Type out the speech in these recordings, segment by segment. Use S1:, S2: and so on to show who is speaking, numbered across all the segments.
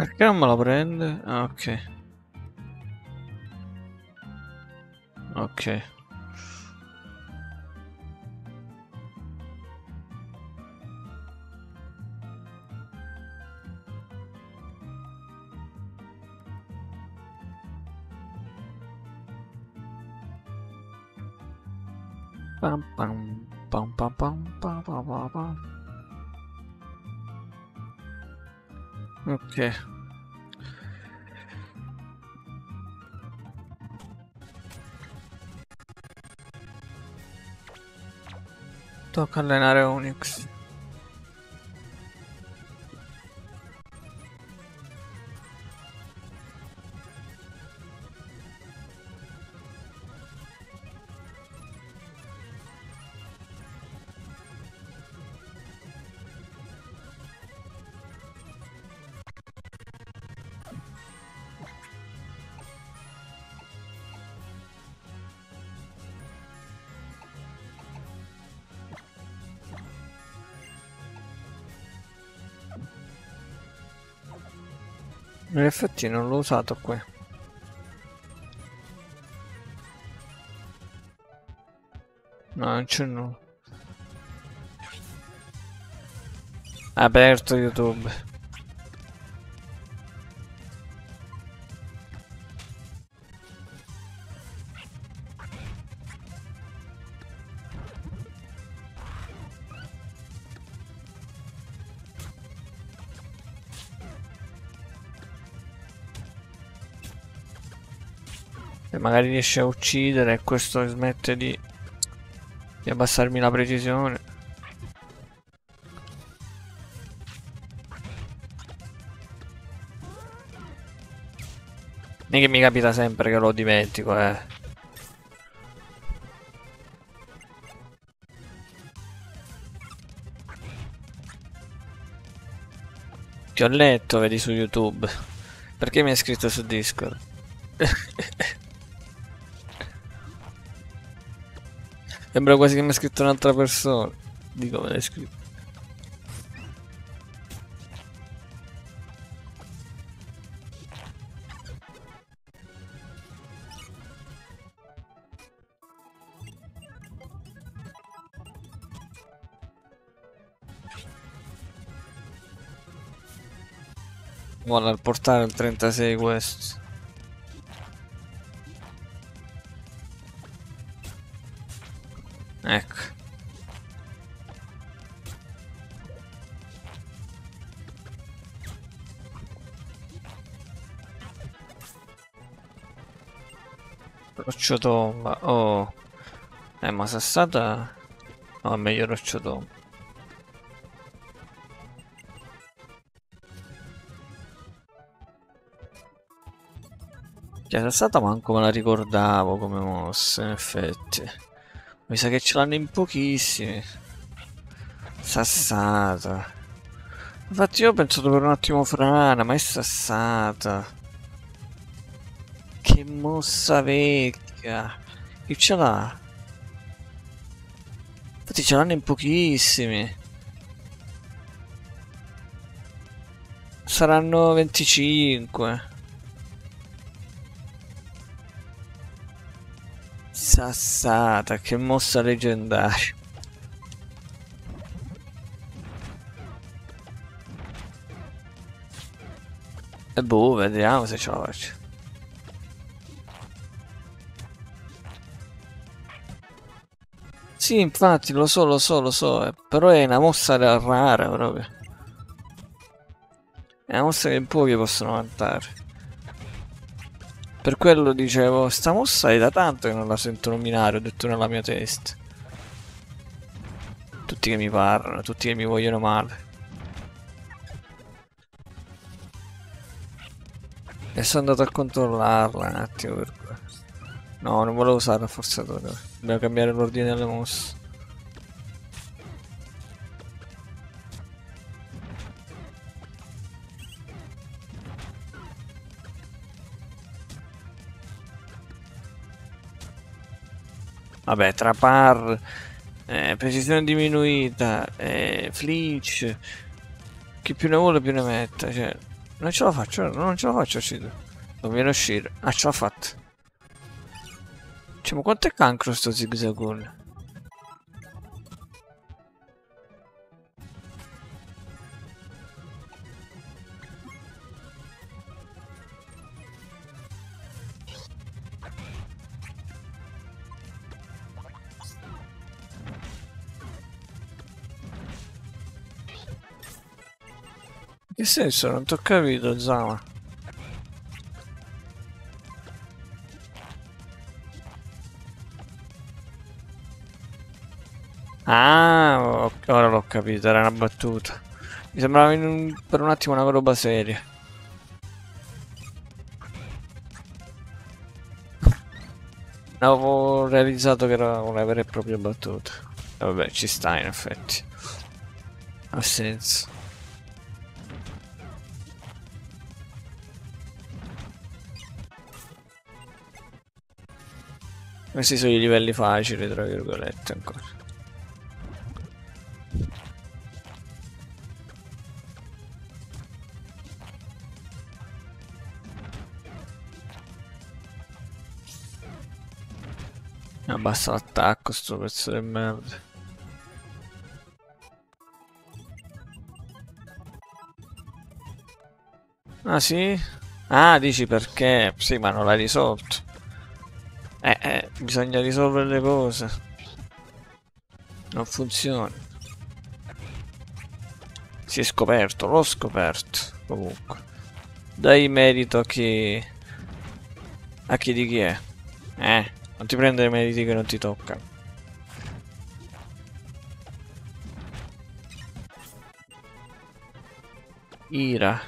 S1: Perché non me la prende? Ah, ok. Ok. Pam pam pam pam pam pam pam pam とわか、あれオニックス。Effetti non l'ho usato qui. No, non c'è nulla. Aperto YouTube. Magari riesce a uccidere e questo smette di, di abbassarmi la precisione. Non che mi capita sempre che lo dimentico, eh. Ti ho letto, vedi su YouTube. Perché mi hai scritto su Discord? Sembra quasi che mi ha scritto un'altra persona. Dico, me l'hai scritto. Vuole portare il 36 questo. Rocciotomba. Oh. Eh, ma sassata... No, è meglio rocciotomba. Cioè, sassata manco me la ricordavo come mossa, in effetti. Mi sa che ce l'hanno in pochissimi. Sassata. Infatti io ho pensato per un attimo frana, ma è sassata. Mossa vecchia. Chi ce l'ha? Infatti ce l'hanno in pochissimi. Saranno 25. Sassata, che mossa leggendaria. E boh, vediamo se ce la faccio. Sì, infatti, lo so, lo so, lo so, eh, però è una mossa rara proprio. È una mossa che in pochi possono vantare. Per quello dicevo, sta mossa è da tanto che non la sento nominare, ho detto nella mia testa. Tutti che mi parlano, tutti che mi vogliono male. E sono andato a controllarla un attimo per. No, non volevo usare il forzatore. Dobbiamo cambiare l'ordine delle mosse. Vabbè, tra par, eh, precisione diminuita, eh, flinch, chi più ne vuole più ne metta, cioè, Non ce la faccio, non ce la faccio uscire. Non viene a uscire. Ah, ce l'ha fatta. Cioè, ma quanto è cancro sto zigzagone? Che senso? Non ti ho capito, Zama. Ah, ora l'ho capito, era una battuta. Mi sembrava un, per un attimo una roba seria. Avevo realizzato che era una vera e propria battuta. vabbè, ci sta in effetti. Ha senso. Questi sono i livelli facili, tra virgolette, ancora. Abbassa l'attacco, sto pezzo di merda. Ah sì? Ah, dici perché? Sì, ma non l'hai risolto. Eh, eh, bisogna risolvere le cose. Non funziona. Si è scoperto, l'ho scoperto. Comunque. Dai merito a chi... A chi di chi è. Eh, non ti prendere meriti che non ti toccano. Ira.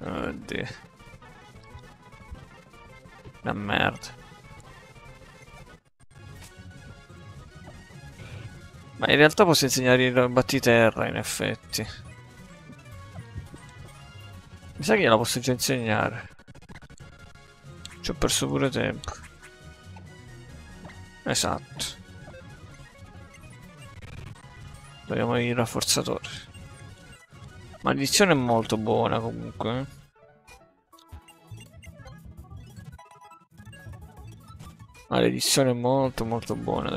S1: Oddio. La merda. Ma in realtà posso insegnare il battiterra, in effetti. Mi sa che la posso già insegnare. Ci ho perso pure tempo. Esatto. Dobbiamo i rafforzatori. Maledizione è molto buona comunque. Eh. Maledizione è molto molto buona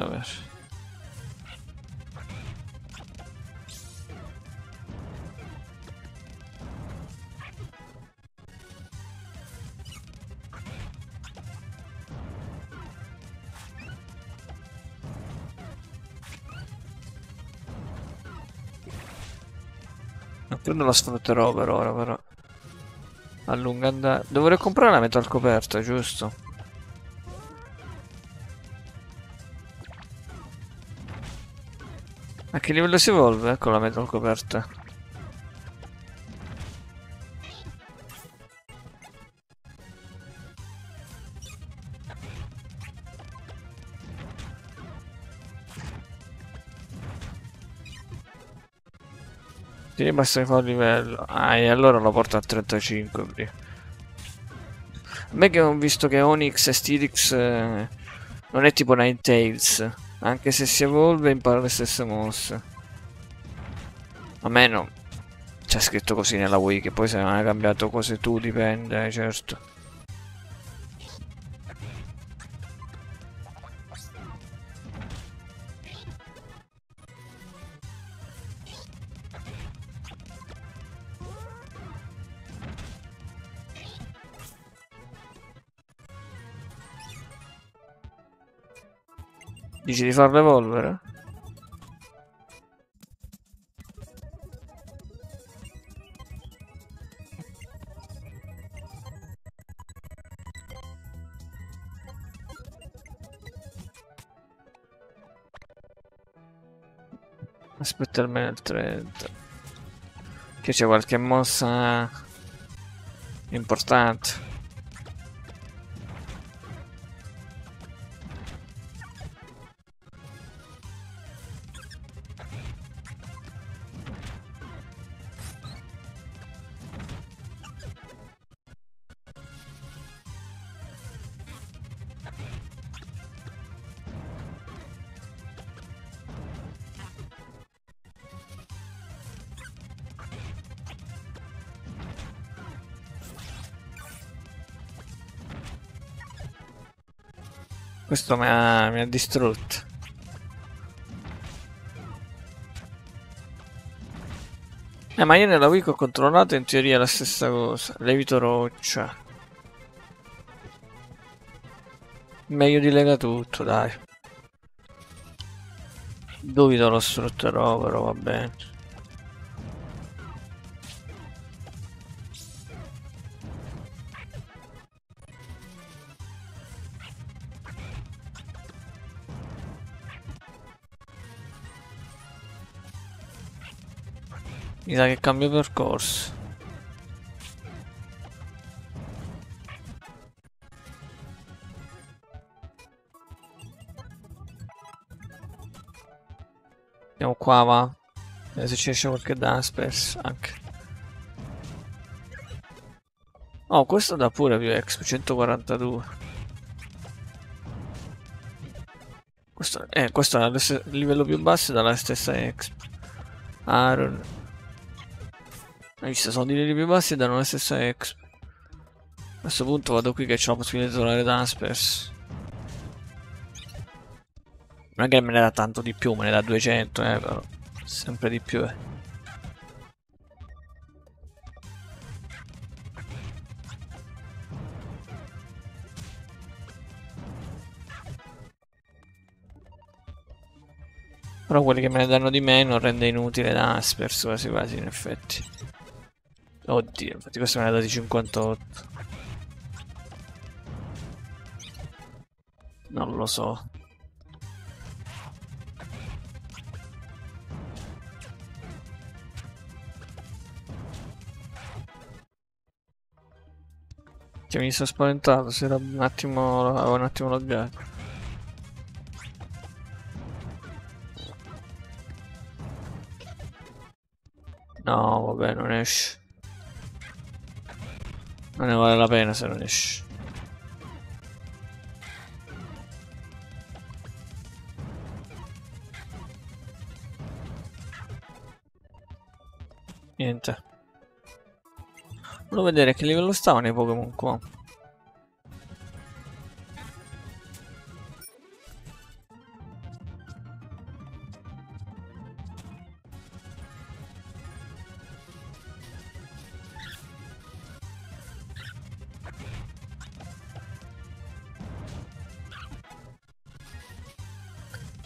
S1: davvero. Quello la sfrutterò per ora, però. A lungo andare. Dovrei comprare la metal coperta, giusto? A che livello si evolve? Ecco la metal coperta. Sì, basta che fa un livello. Ah, e allora lo porto a 35 prima. A me che ho visto che Onyx e Stylix eh, non è tipo Ninetales. Anche se si evolve impara le stesse mosse. A me no. C'è scritto così nella wiki, poi se non hai cambiato cose tu dipende, certo. Dici di farlo evolvere? Aspetta almeno il 30. Che c'è qualche mossa importante. Questo mi ha, mi ha distrutto. Eh, ma io nella Wii ho controllato in teoria la stessa cosa. Levito roccia. Meglio di lega tutto, dai. Dubito lo sfrutterò, però va bene. Mi sa che cambio percorso. Andiamo qua va. Vediamo se ci esce qualche Daspers anche. Oh, questo dà pure più exp, 142. Questo, eh, questo è il livello più basso e dà la stessa exp. Aaron. Hai visto? Sono di livelli più bassi e danno la stessa exp. A questo punto vado qui che c'ho la possibilità di trovare Danspers. Non è che me ne dà tanto di più, me ne dà 200, eh, però. Sempre di più, eh. Però quelli che me ne danno di meno rende inutile Danspers quasi quasi in effetti. Oddio, infatti questo me ne ha dati 58. Non lo so. Cioè, mi sono spaventato, si era un attimo, avevo un attimo loggato. No, vabbè, non esce. Non ne vale la pena se non esci. Niente. Volevo vedere che livello stavano i Pokémon qua.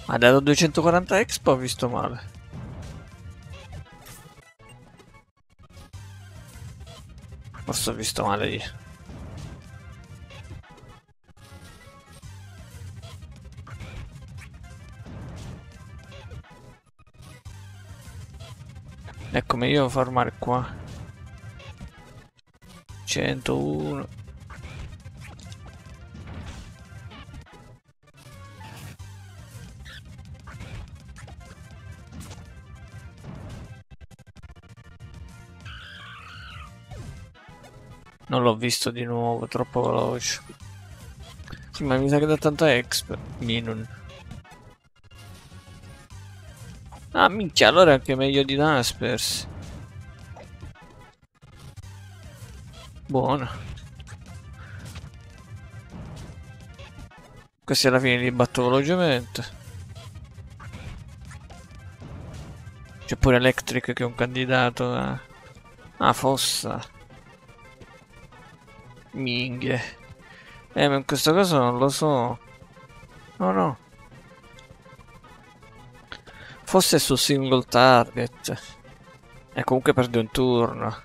S1: Ha dato 240 expo, ho visto male. Forse ho visto male io. Eccomi, io devo farmare qua. 101. Non l'ho visto di nuovo, troppo veloce. Sì, ma mi sa che da tanta exp. Minun. Ah, minchia, allora è anche meglio di Naspers. Buono. Questi alla fine li batto velocemente. C'è pure Electric che è un candidato a... Ah, fossa. Minghie. Eh, ma in questo caso non lo so. No, no. Fosse su single target. E comunque perde un turno.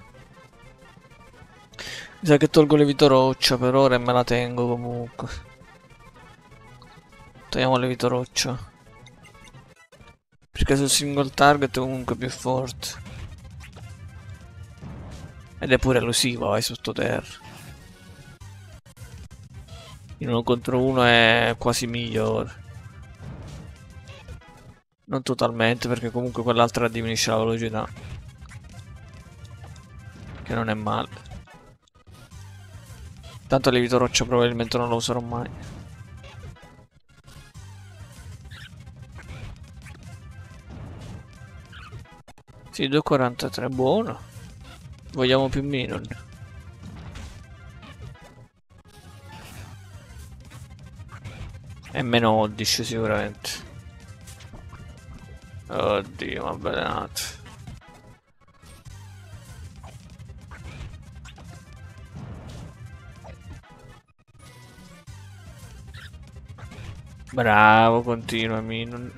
S1: Mi sa che tolgo le vito roccia per ora e me la tengo comunque. Togliamo le vito roccia. Perché sul single target è comunque più forte. Ed è pure elusivo, vai sottoterra in uno contro uno è quasi migliore. Non totalmente perché comunque quell'altra diminuisce la velocità. Che non è male. Tanto l'evito roccia probabilmente non lo userò mai. Sì, 2.43, buono. Vogliamo più Minon. E meno Oddish sicuramente. Oddio, ma avvelenato. Bravo, continuami. Non...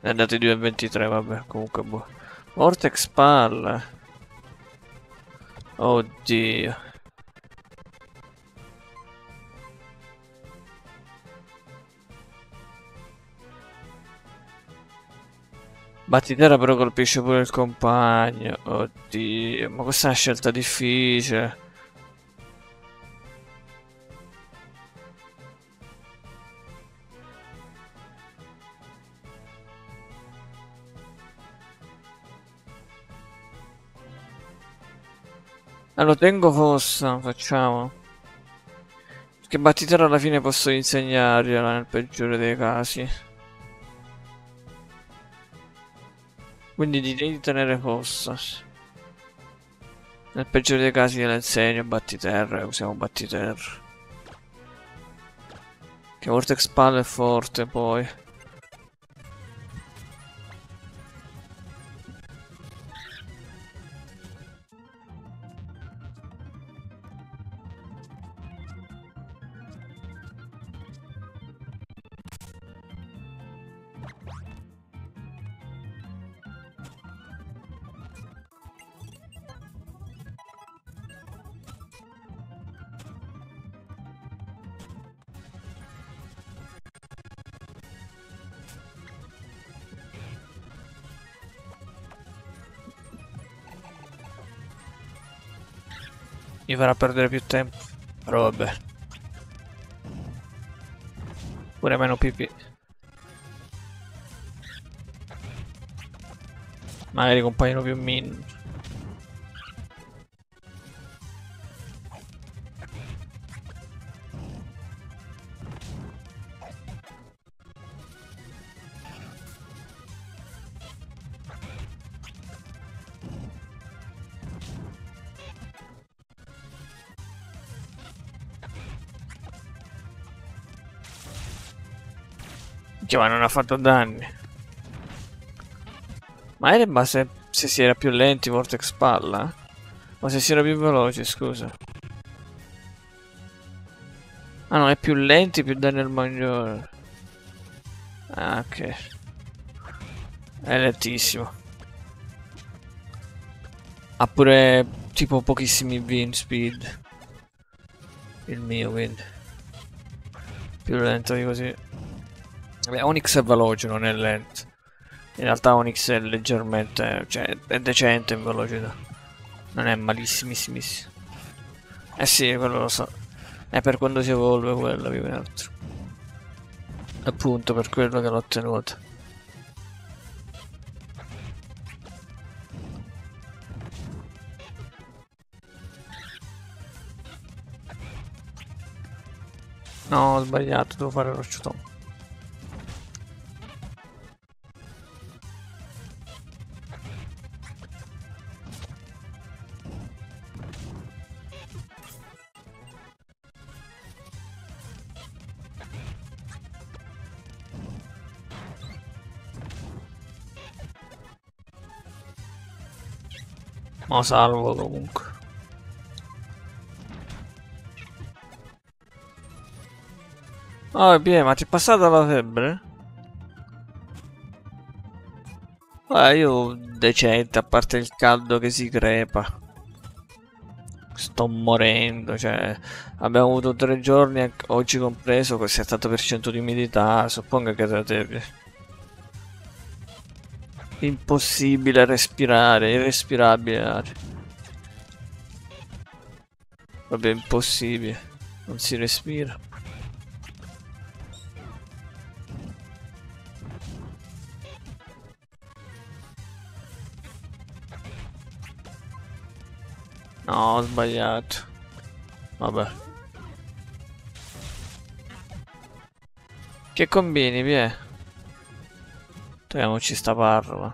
S1: È andato 2,23, vabbè, comunque boh. Vortex palla. Oddio. Battitera però colpisce pure il compagno. Oddio, ma questa è una scelta difficile. Allora tengo fossa, facciamo. Che battitera alla fine posso insegnargliela nel peggiore dei casi. Quindi direi di tenere fossa. Nel peggiore dei casi gliela insegno battiterra e usiamo battiterra. Che Vortex Pal è forte poi. Mi farà perdere più tempo. Però vabbè. Pure meno pipì. Magari compaiono più min. Minchia, ma non ha fatto danni. Ma era in base se si era più lenti Vortex palla? Ma se si era più veloci, scusa. Ah no, è più lenti, più danni al maggiore. Ah, ok. È lentissimo. Ha pure tipo pochissimi wind speed. Il mio wind. Più lento di così. Onyx è veloce, non è lento. In realtà Onyx è leggermente, cioè è decente in velocità. Non è malissimissimissimo. Eh sì, quello lo so. È per quando si evolve quello più che altro. Appunto, per quello che l'ho ottenuto. No, ho sbagliato, devo fare lo salvo comunque. Oh, beh, ma ti è passata la febbre? Eh, io decente, a parte il caldo che si crepa. Sto morendo, cioè... Abbiamo avuto tre giorni, oggi compreso, con il 70% di umidità, suppongo che. Impossibile respirare, irrespirabile. Vabbè, impossibile. Non si respira. No, ho sbagliato. Vabbè. Che combini, via? Togliamoci sta parola.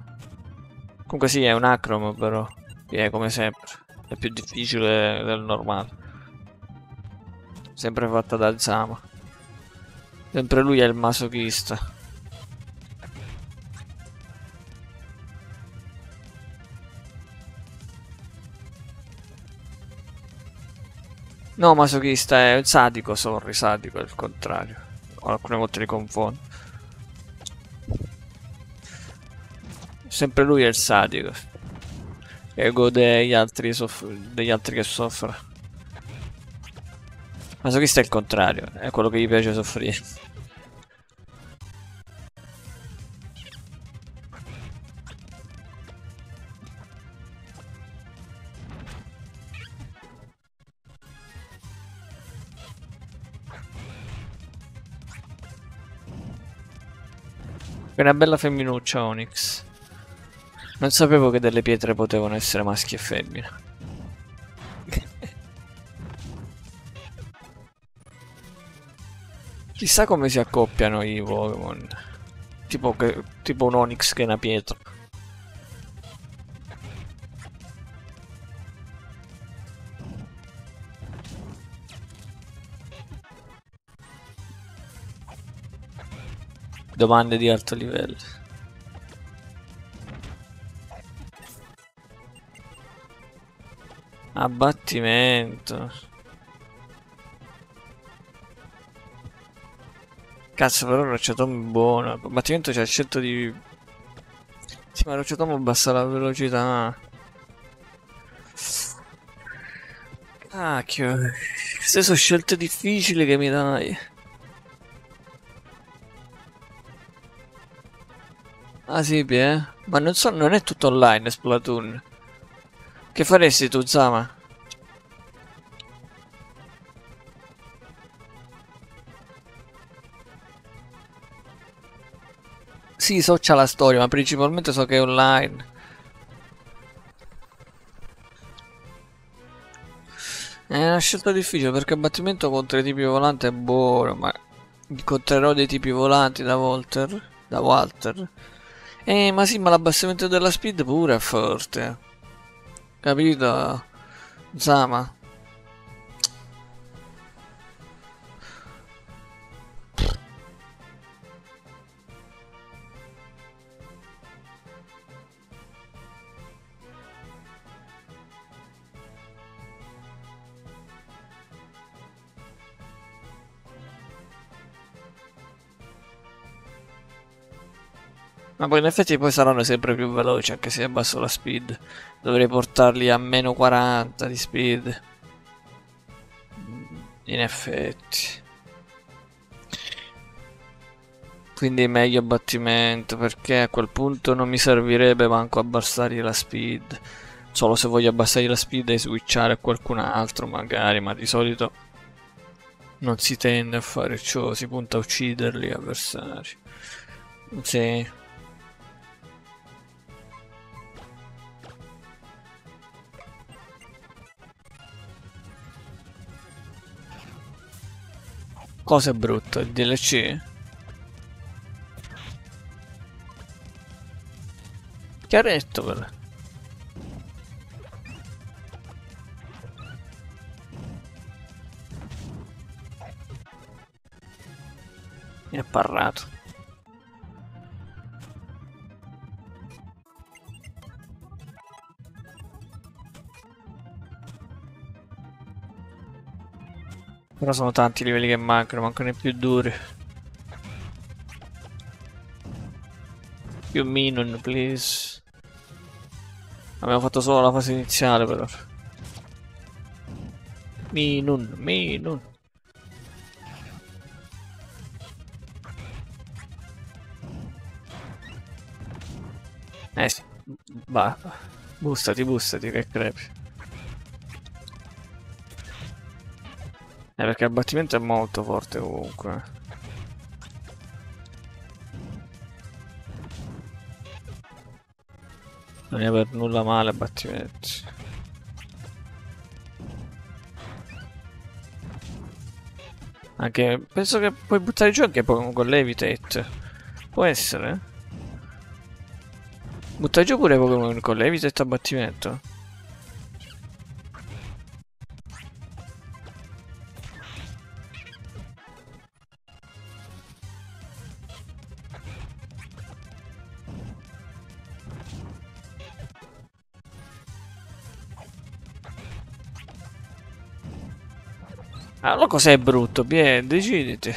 S1: Comunque sì, è un acromo però. È come sempre. È più difficile del normale. Sempre fatta da Zama. Sempre lui è il masochista. No, masochista è sadico, sorry, sadico è il contrario. Alcune volte li confondo. Sempre lui è il sadico. E gode altri degli altri che soffrono. Masochista è il contrario, è quello che gli piace soffrire. Una bella femminuccia Onyx. Non sapevo che delle pietre potevano essere maschi e femmine. Chissà come si accoppiano i Pokémon. Tipo, tipo un Onyx che è una pietra. Domande di alto livello. Abbattimento. Cazzo, però Rocciatomo è buono. Abbattimento c'è scelto di... Sì, ma Rocciatomo abbassa la velocità. Cacchio. Queste sono scelte difficili che mi dai. Ah sì, eh? Ma non so, non è tutto online Splatoon. Che faresti tu, Zama? Sì, so c'ha la storia, ma principalmente so che è online. È una scelta difficile perché abbattimento contro i tipi volanti è buono, ma incontrerò dei tipi volanti da Walter. Da Walter. Eh, ma sì, ma l'abbassamento della speed pure è forte. Capito? Zama. Ma poi in effetti poi saranno sempre più veloci anche se abbasso la speed. Dovrei portarli a meno 40 di speed. In effetti. Quindi è meglio abbattimento perché a quel punto non mi servirebbe manco abbassargli la speed. Solo se voglio abbassargli la speed e switchare a qualcun altro magari, ma di solito non si tende a fare ciò, si punta a ucciderli avversari. Sì. Cosa è brutto? Il DLC? Chiaretto però. Mi ha parlato. Però sono tanti i livelli che mancano, mancano i più duri. Più Minun, please. Abbiamo fatto solo la fase iniziale però. Minun, Minun. Eh sì, va. Bustati, bustati che crepi. Perché il battimento è molto forte comunque. Non è per nulla male abbattimenti. Anche... penso che puoi buttare giù anche Pokémon con Levitate. Può essere? Buttare giù pure Pokémon con Levitate abbattimento? Allora cos'è brutto? Bien, deciditi.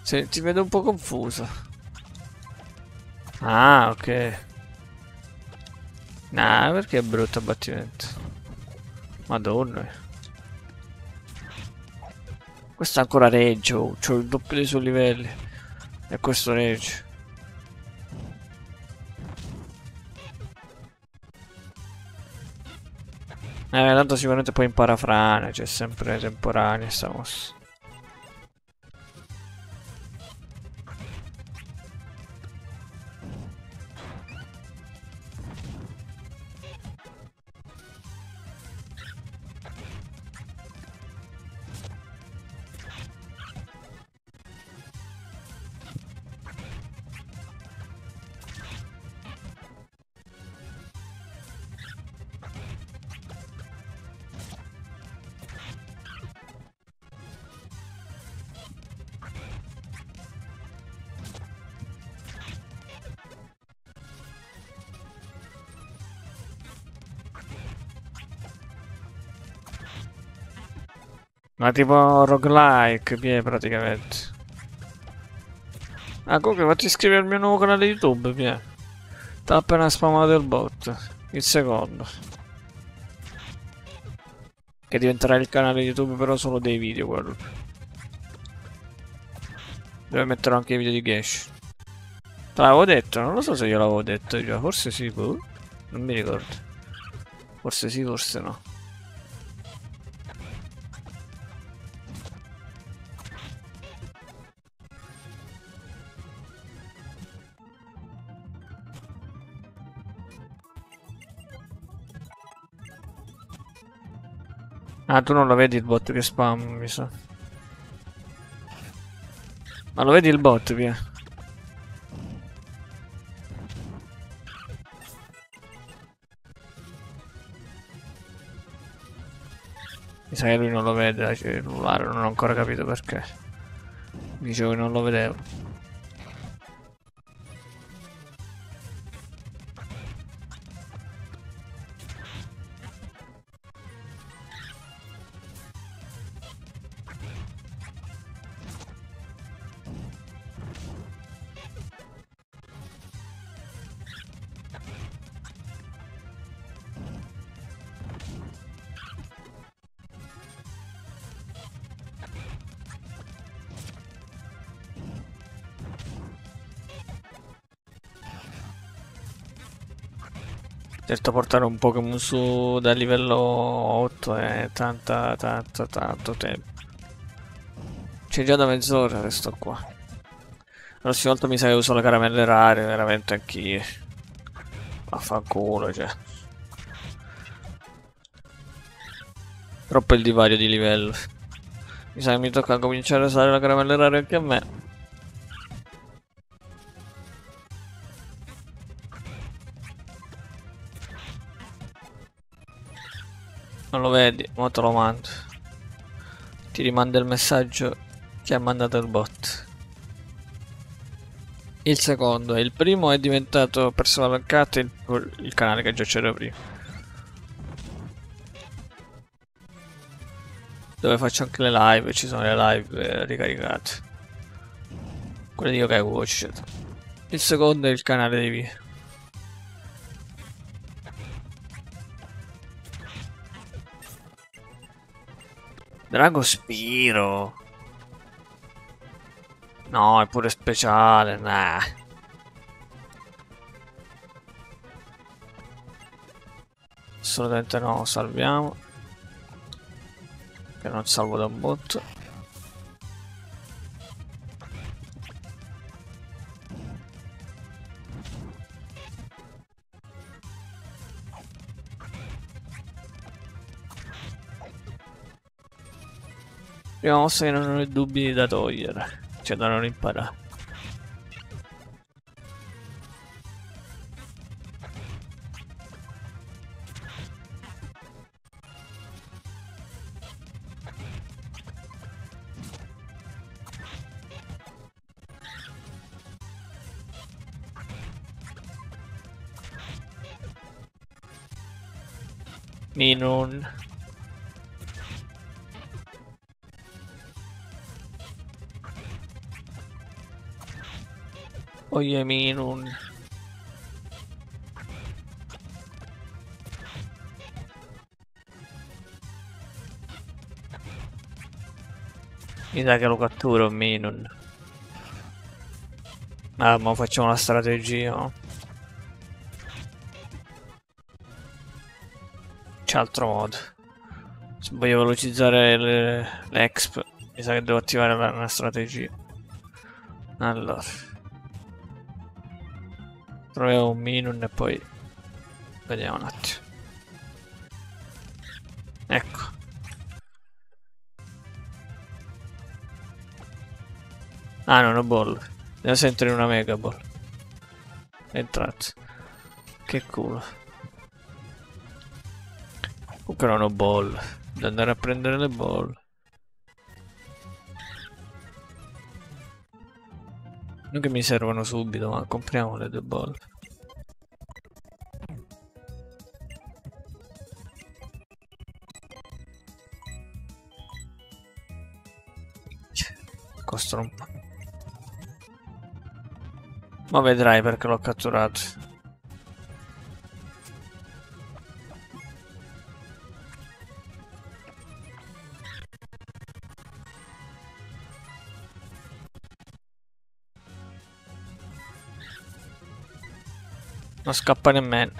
S1: Se, ti vedo un po' confuso. Ah, ok. Nah, perché è brutto abbattimento? Madonna. Questo ancora reggio. C'ho il doppio dei suoi livelli. E questo regge. Eh, tanto sicuramente poi impara frane, c'è sempre temporanea sta mossa. Ma tipo roguelike, Pie, praticamente. Ah, comunque fatti iscrivere al mio nuovo canale YouTube, Pie. T'ha appena spamato il bot. Il secondo. Che diventerà il canale YouTube però solo dei video, quello. Dove metterò anche i video di Gash. Te l'avevo detto? Non lo so se io l'avevo detto già. Forse sì, boh. Non mi ricordo. Forse sì, forse no. Ah, tu non lo vedi il bot che spam, mi sa. Ma lo vedi il bot, via. Mi sa che lui non lo vede dal cellulare, non ho ancora capito perché. Dicevo che non lo vedevo. Certo portare un Pokémon su da livello 8 è tanta, tanta, tanto tempo. C'è già da mezz'ora questo qua. La prossima volta mi sa che uso le caramelle rare, veramente anch'io. Vaffanculo, cioè. Troppo il divario di livello. Mi sa che mi tocca cominciare a usare le caramelle rare anche a me. Ora te lo mando. Ti rimanda il messaggio che ha mandato il bot. Il secondo, il primo è diventato personal cut il, il canale che già c'era prima. Dove faccio anche le live, ci sono le live eh, ricaricate. Quelle di Ok Watch. Il secondo è il canale di via. Drago Spiro. No, è pure speciale, nah. Assolutamente no, salviamo. Che non salvo da un botto. Prima mossa che non ho dubbi da togliere, cioè da non imparare. Minun. Oyeminun. Mi sa che lo catturo Minun. Ah, ma facciamo la strategia. C'è altro modo. Se voglio velocizzare l'exp, mi sa che devo attivare la strategia. Allora. Proviamo un minun e poi vediamo un attimo. Ecco. Ah, non ho ball. Devo sentire una mega ball. Entrate. Che culo. Comunque non ho ball. Devo andare a prendere le ball. Non che mi servono subito, ma compriamo le due ball. Costano un po'. Ma vedrai perché l'ho catturato. Non scappa nemmeno.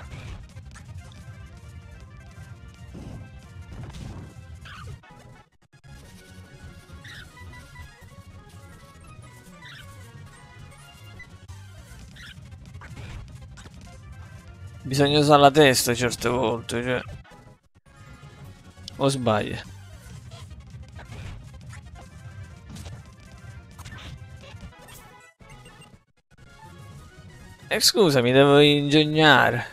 S1: Bisogna usare la testa certe volte, cioè. O sbaglia. Eh, scusa, mi devo ingegnare.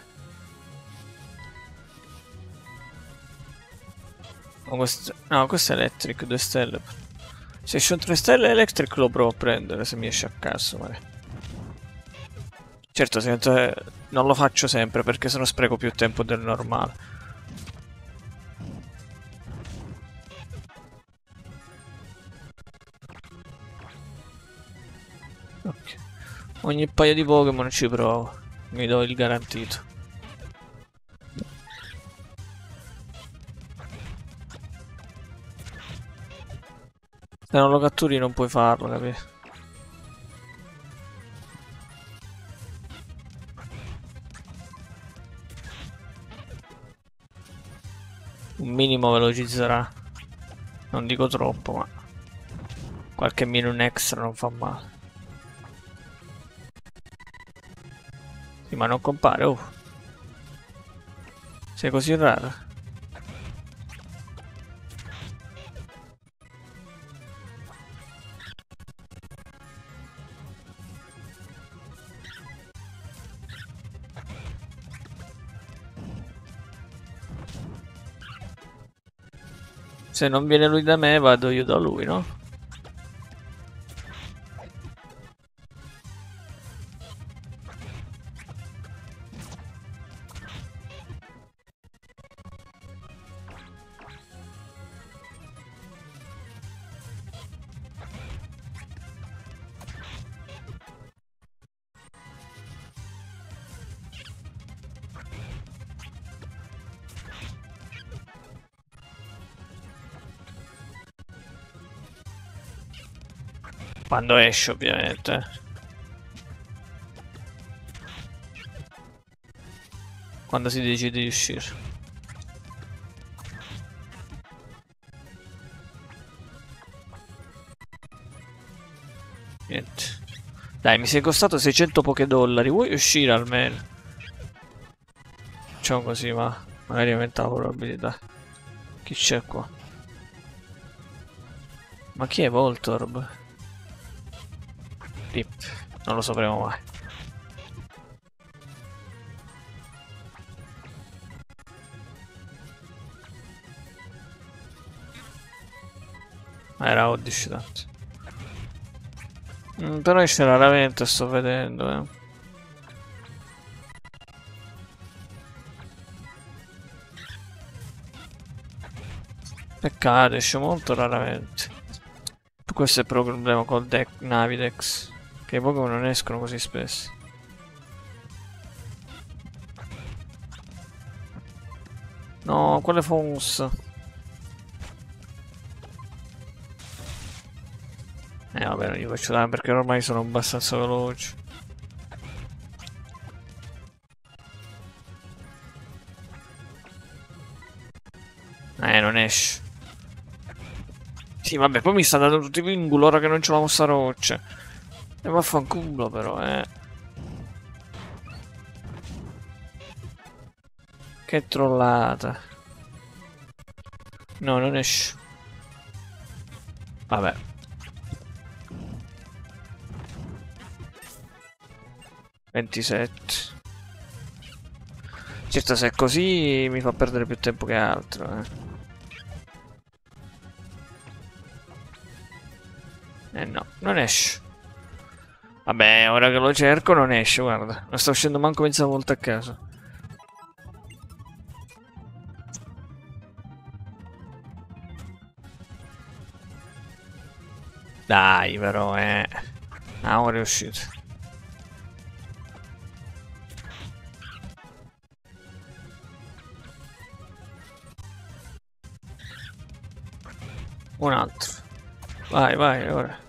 S1: Oh. No, questo è electric, 2 stelle. Se esce 3 stelle electric lo provo a prendere se mi esce a caso, magari. Certo, non lo faccio sempre perché sennò spreco più tempo del normale. Ogni paio di Pokémon ci provo. Mi do il garantito. Se non lo catturi non puoi farlo, capito? Un minimo velocizzerà. Non dico troppo, ma qualche minun extra non fa male. Sì, ma non compare, oh. Sei così raro. Se non viene lui da me, vado io da lui, no? Quando esce ovviamente. Quando si decide di uscire. Niente. Dai, mi sei costato 600 poche dollari. Vuoi uscire almeno? Facciamo così, ma magari aumenta la probabilità. Chi c'è qua? Ma chi è Voltorb? Pip. Non lo sapremo mai. Ma era Oddish tanto. Mm, però esce raramente, sto vedendo, eh. Peccato, esce molto raramente. Questo è il problema col deck Navidex. Che i Pokémon non escono così spesso. No, quale Fons? Eh vabbè, non gli faccio danno perché ormai sono abbastanza veloci. Eh, non esce. Sì, vabbè, poi mi sta dando tutti i pingul ora che non c'è la mossa roccia. E vaffanculo però, eh. Che trollata. No, non esce. Vabbè. Ventisette. Certo, se è così mi fa perdere più tempo che altro, eh. Eh no, non esce. Vabbè, ora che lo cerco non esce, guarda. Non sto uscendo manco mezza volta a caso. Dai, però, eh. Ah, ora è uscito. Un altro. Vai, vai, ora.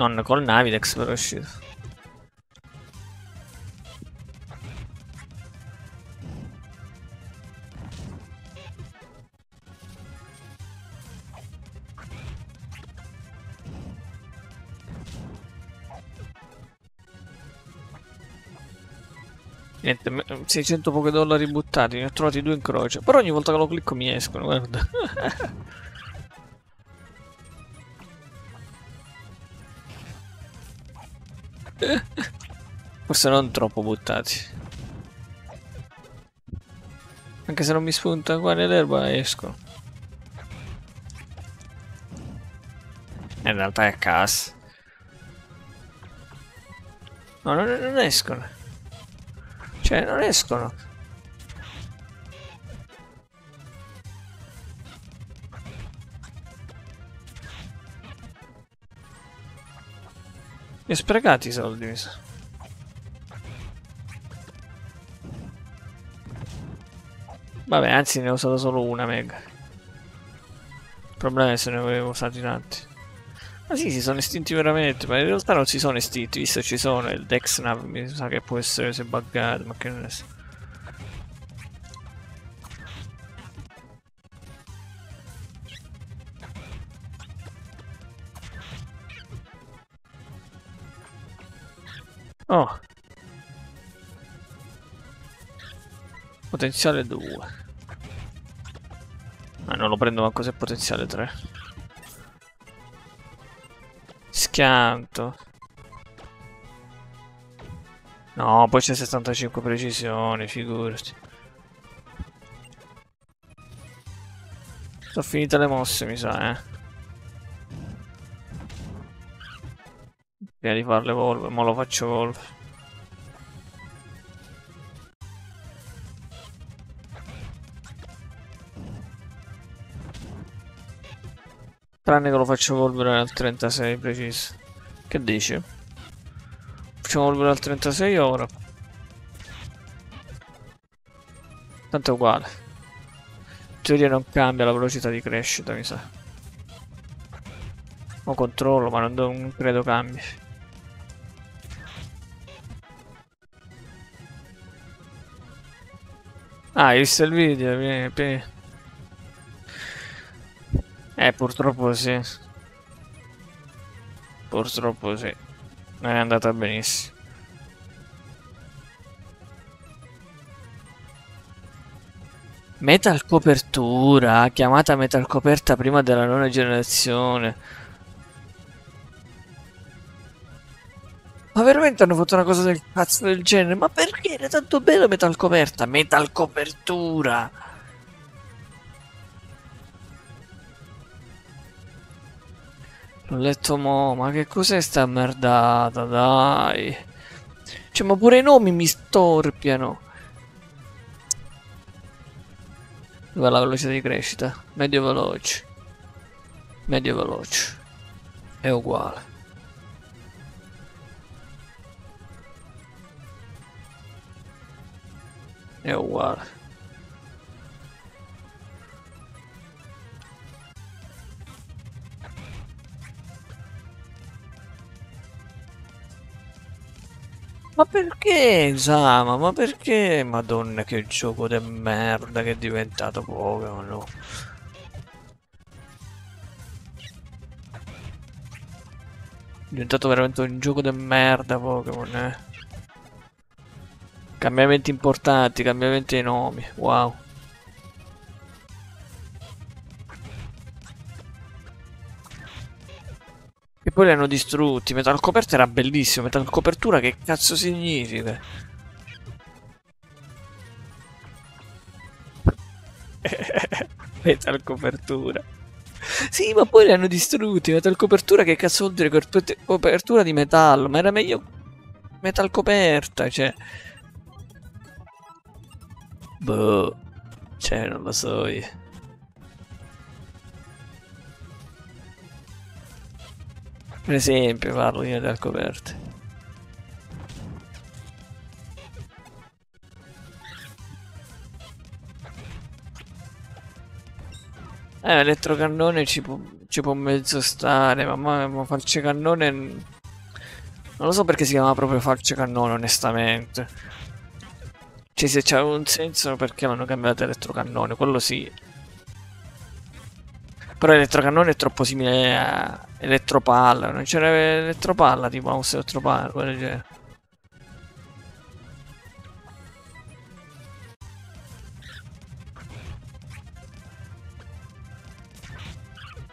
S1: Non col Navidex però è uscito. Niente, 600 pochi dollari buttati, ne ho trovati due in croce. Però ogni volta che lo clicco mi escono, guarda. Forse non troppo buttati. Anche se non mi spunta qua nell'erba escono. In realtà è a casa. No, non, non escono. Cioè, non escono. Mi ho sprecati i soldi, mi sa. Vabbè, anzi ne ho usato solo una mega. Il problema è se ne avevo usati tanti. Ma sì, si sono estinti veramente, ma in realtà non si sono estinti, visto che ci sono, il Dexnav mi sa che può essere se buggato, ma che non è... Oh. Potenziale 2. Ma non lo prendo manco se è potenziale 3. Schianto. No, poi c'è 75 precisione, figurati. Sono finite le mosse, mi sa, eh. Prima di farle evolve, ma lo faccio evolve. Tranne che lo faccio evolvere al 36 preciso. Che dici? Facciamo evolvere al 36 ora. Tanto è uguale. In teoria non cambia la velocità di crescita, mi sa. O controllo, ma non, non credo cambi. Ah, hai visto il video? Vieni, vieni. Eh, purtroppo sì. Purtroppo sì. Non è andata benissimo. Metal copertura, chiamata metal coperta prima della nona generazione. Ma veramente hanno fatto una cosa del cazzo del genere? Ma perché era tanto bello metal coperta? Metal copertura! L'ho letto mo, ma che cos'è sta merdata, dai? Cioè, ma pure i nomi mi storpiano. Dove la velocità di crescita? Medio veloce. Medio veloce. È uguale. È uguale. Ma perché, Zama? Ma perché? Madonna, che gioco di merda che è diventato Pokémon. No? È diventato veramente un gioco di merda Pokémon, eh. Cambiamenti importanti, cambiamenti nomi. Wow. E poi li hanno distrutti. Metal coperta era bellissimo. Metal copertura che cazzo significa? metal copertura. Sì, ma poi li hanno distrutti. Metal copertura che cazzo vuol dire? Copertura di metallo. Ma era meglio metal coperta, cioè... Boh. Cioè, non lo so io. Per esempio parlo di metal coperte. Eh, elettrocannone ci può, ci può mezzo stare, ma, ma, ma falce cannone... Non lo so perché si chiama proprio falce cannone, onestamente. Cioè, se c'è un senso perché l'hanno cambiato elettrocannone, quello sì. Però elettrocannone è troppo simile a elettropalla. Non c'era elettropalla tipo mouse elettropalla, quello del genere.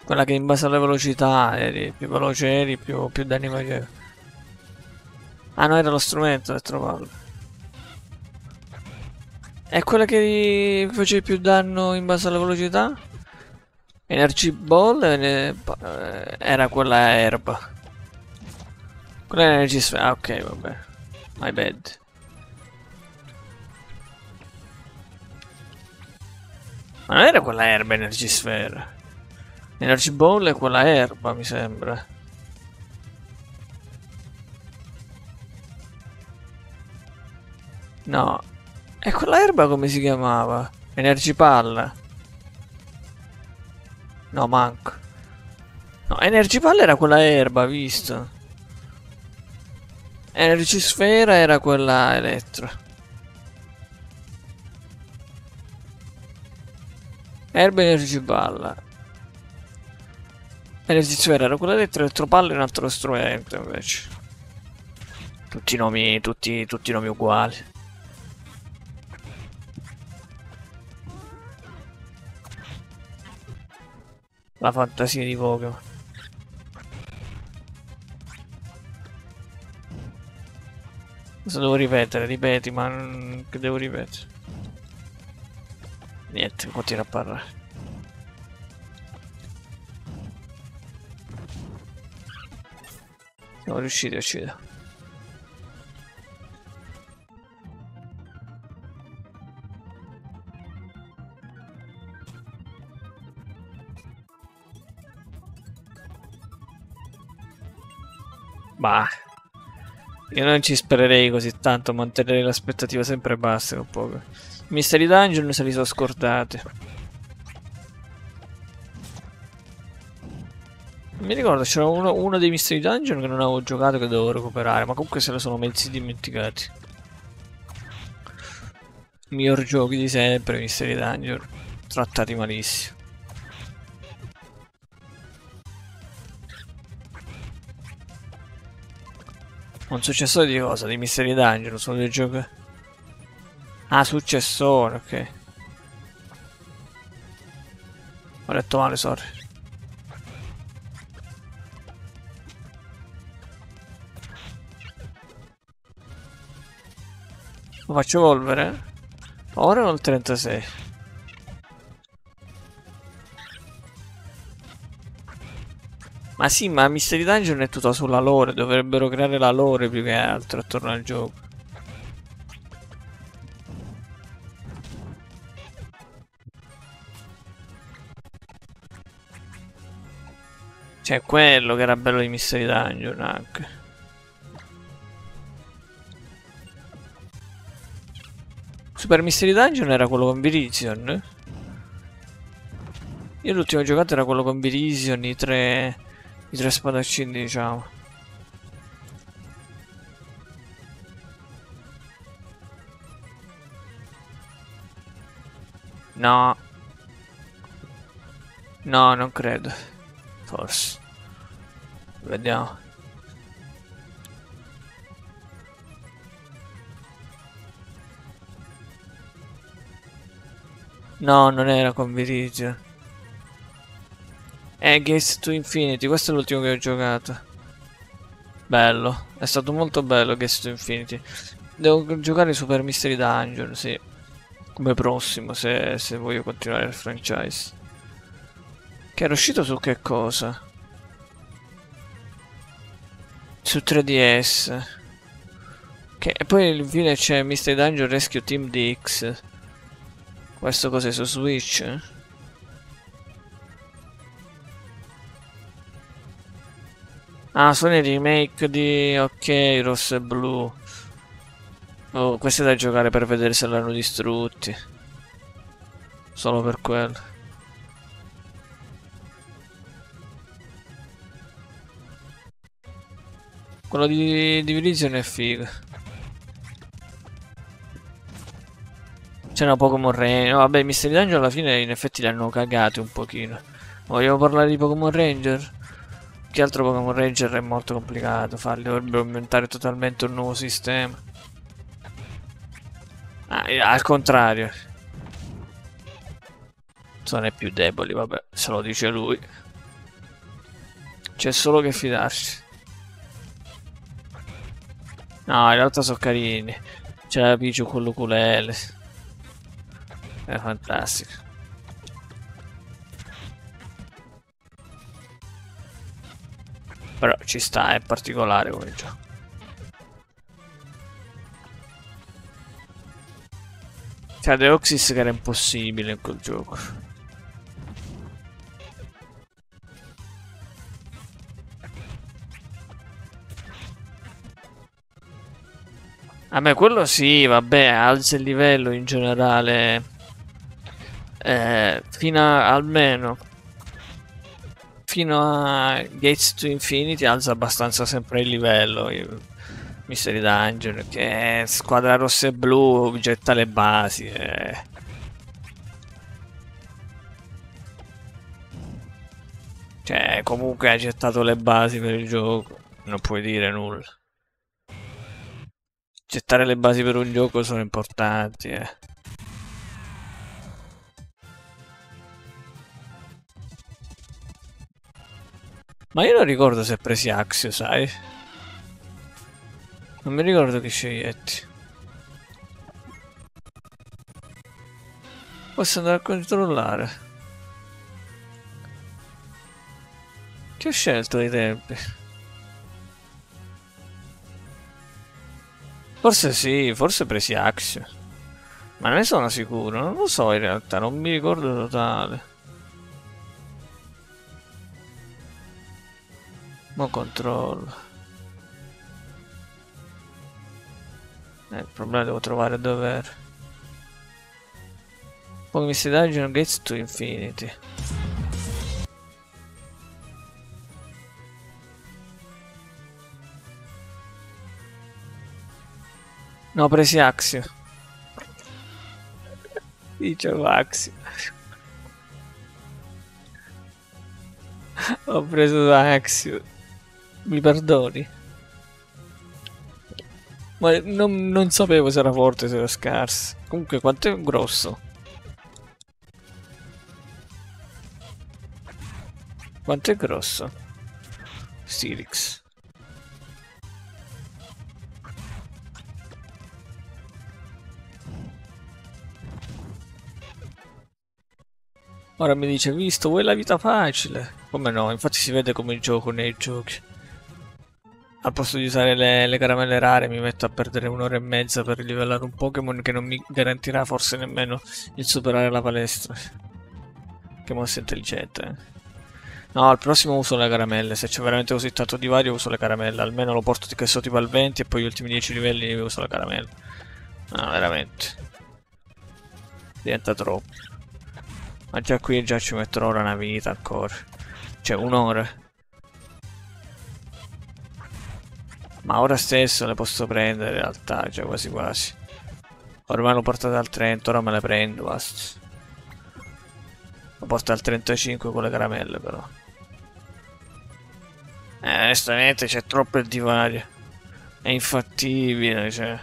S1: Quella che in base alla velocità eri più veloce eri, più, più danni facevi. Ah no, era lo strumento elettropalla. È quella che facevi più danno in base alla velocità? Energy Ball eh, era quella erba. Quella è Energy Sphere. Ah, ok, vabbè. My bad. Ma non era quella erba Energy Sphere. Energy Ball è quella erba, mi sembra. No. E quella erba come si chiamava? Energy Palla. No, manco. No, Energy Palla era quella erba, visto. Energy Sfera era quella elettro. Erba Energy Palla. Energy Sfera era quella elettro, Elettropalla è un altro strumento invece. Tutti i nomi, tutti, tutti i nomi uguali. La fantasia di Pokémon. Cosa devo ripetere? Ripeti, ma che devo ripetere? Niente, continua a parlare. Siamo riusciti a uccidere. Bah. Io non ci spererei così tanto, mantenere l'aspettativa sempre bassa un po'. Mystery Dungeon se li sono scordati. Mi ricordo c'era uno, uno, dei Mystery Dungeon che non avevo giocato che dovevo recuperare, ma comunque se ne sono mezzi dimenticati. Miglior giochi di sempre, Mystery Dungeon. Trattati malissimo. Un successore di cosa? Di Mystery Dungeon, sono dei giochi... Ah, successore, ok. Ho letto male, sorry. Lo faccio evolvere? Ora o il 36? Ma sì, ma Mystery Dungeon è tutta sulla lore, dovrebbero creare la lore più che altro attorno al gioco. Cioè, quello che era bello di Mystery Dungeon anche. Super Mystery Dungeon era quello con Virizion. Io l'ultimo giocato era quello con Virizion, i tre i tre diciamo. No. No, non credo. Forse. Vediamo. No, non era con Viridian. È Gates to Infinity, questo è l'ultimo che ho giocato. Bello, è stato molto bello Gates to Infinity. Devo giocare Super Mystery Dungeon, sì. Come prossimo, se, se voglio continuare il franchise. Che era uscito su che cosa? Su 3DS. Che, e poi infine c'è Mystery Dungeon Rescue Team DX. Questo cos'è su Switch? Ah, sono i remake di... Ok, rosso e blu. Oh, questi da giocare per vedere se l'hanno distrutti. Solo per quello. Quello di Division è figo. C'era Pokémon Ranger. Vabbè, Mystery Dungeon alla fine in effetti li hanno cagati un pochino. Vogliamo parlare di Pokémon Ranger? Che altro Pokémon Ranger è molto complicato farli, dovrebbero inventare totalmente un nuovo sistema. Ah, al contrario. Sono i più deboli, vabbè, se lo dice lui. C'è solo che fidarsi. No, in realtà sono carini. C'è la Pichu con l'ukulele. È fantastico. Però ci sta, è particolare come gioco. Cioè, Deoxys che era impossibile in quel gioco. A me quello sì, vabbè, alza il livello in generale eh, fino a, almeno fino a Gates to Infinity alza abbastanza sempre il livello Mystery Dungeon che è squadra rossa e blu getta le basi eh. cioè comunque hai gettato le basi per il gioco non puoi dire nulla gettare le basi per un gioco sono importanti eh. Ma io non ricordo se presi Axio, sai? Non mi ricordo che sceglietti. Posso andare a controllare. Che ho scelto ai tempi? Forse sì, forse presi Axio. Ma ne sono sicuro, non lo so in realtà, non mi ricordo totale. Mo controllo. Eh, il problema devo trovare dove era. Si dungeon gates to infinity. No, presi Axio. Dicevo Axio. Ho preso Axio. Mi perdoni? Ma non, non sapevo se era forte se era scarso. Comunque, quanto è grosso? Quanto è grosso? Stilix. Ora mi dice, visto, vuoi la vita facile? Come no, infatti si vede come gioco nei giochi. Al posto di usare le, le, caramelle rare mi metto a perdere un'ora e mezza per livellare un Pokémon che non mi garantirà forse nemmeno il superare la palestra. Che mossa intelligente. Eh? No, al prossimo uso le caramelle. Se c'è veramente così tanto divario uso le caramelle. Almeno lo porto che so tipo al 20 e poi gli ultimi 10 livelli uso le caramelle. No, veramente. Diventa troppo. Ma già qui già ci metterò ora una vita ancora. Cioè un'ora. Ma ora stesso le posso prendere in realtà, cioè quasi quasi. Ormai l'ho portata al 30, ora me le prendo, basta. Lo porto al 35 con le caramelle però. Eh, onestamente c'è troppo il divario. È infattibile, cioè.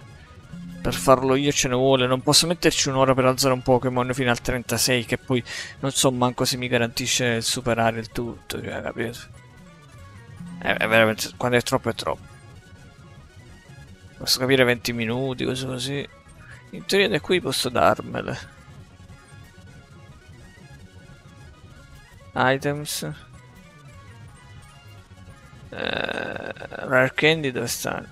S1: Per farlo io ce ne vuole. Non posso metterci un'ora per alzare un Pokémon fino al 36, che poi non so manco se mi garantisce superare il tutto, cioè, capito? È, è veramente... Quando è troppo è troppo. Posso capire 20 minuti, così così. In teoria da qui posso darmele. Items. Eh, Rare Candy dove sta?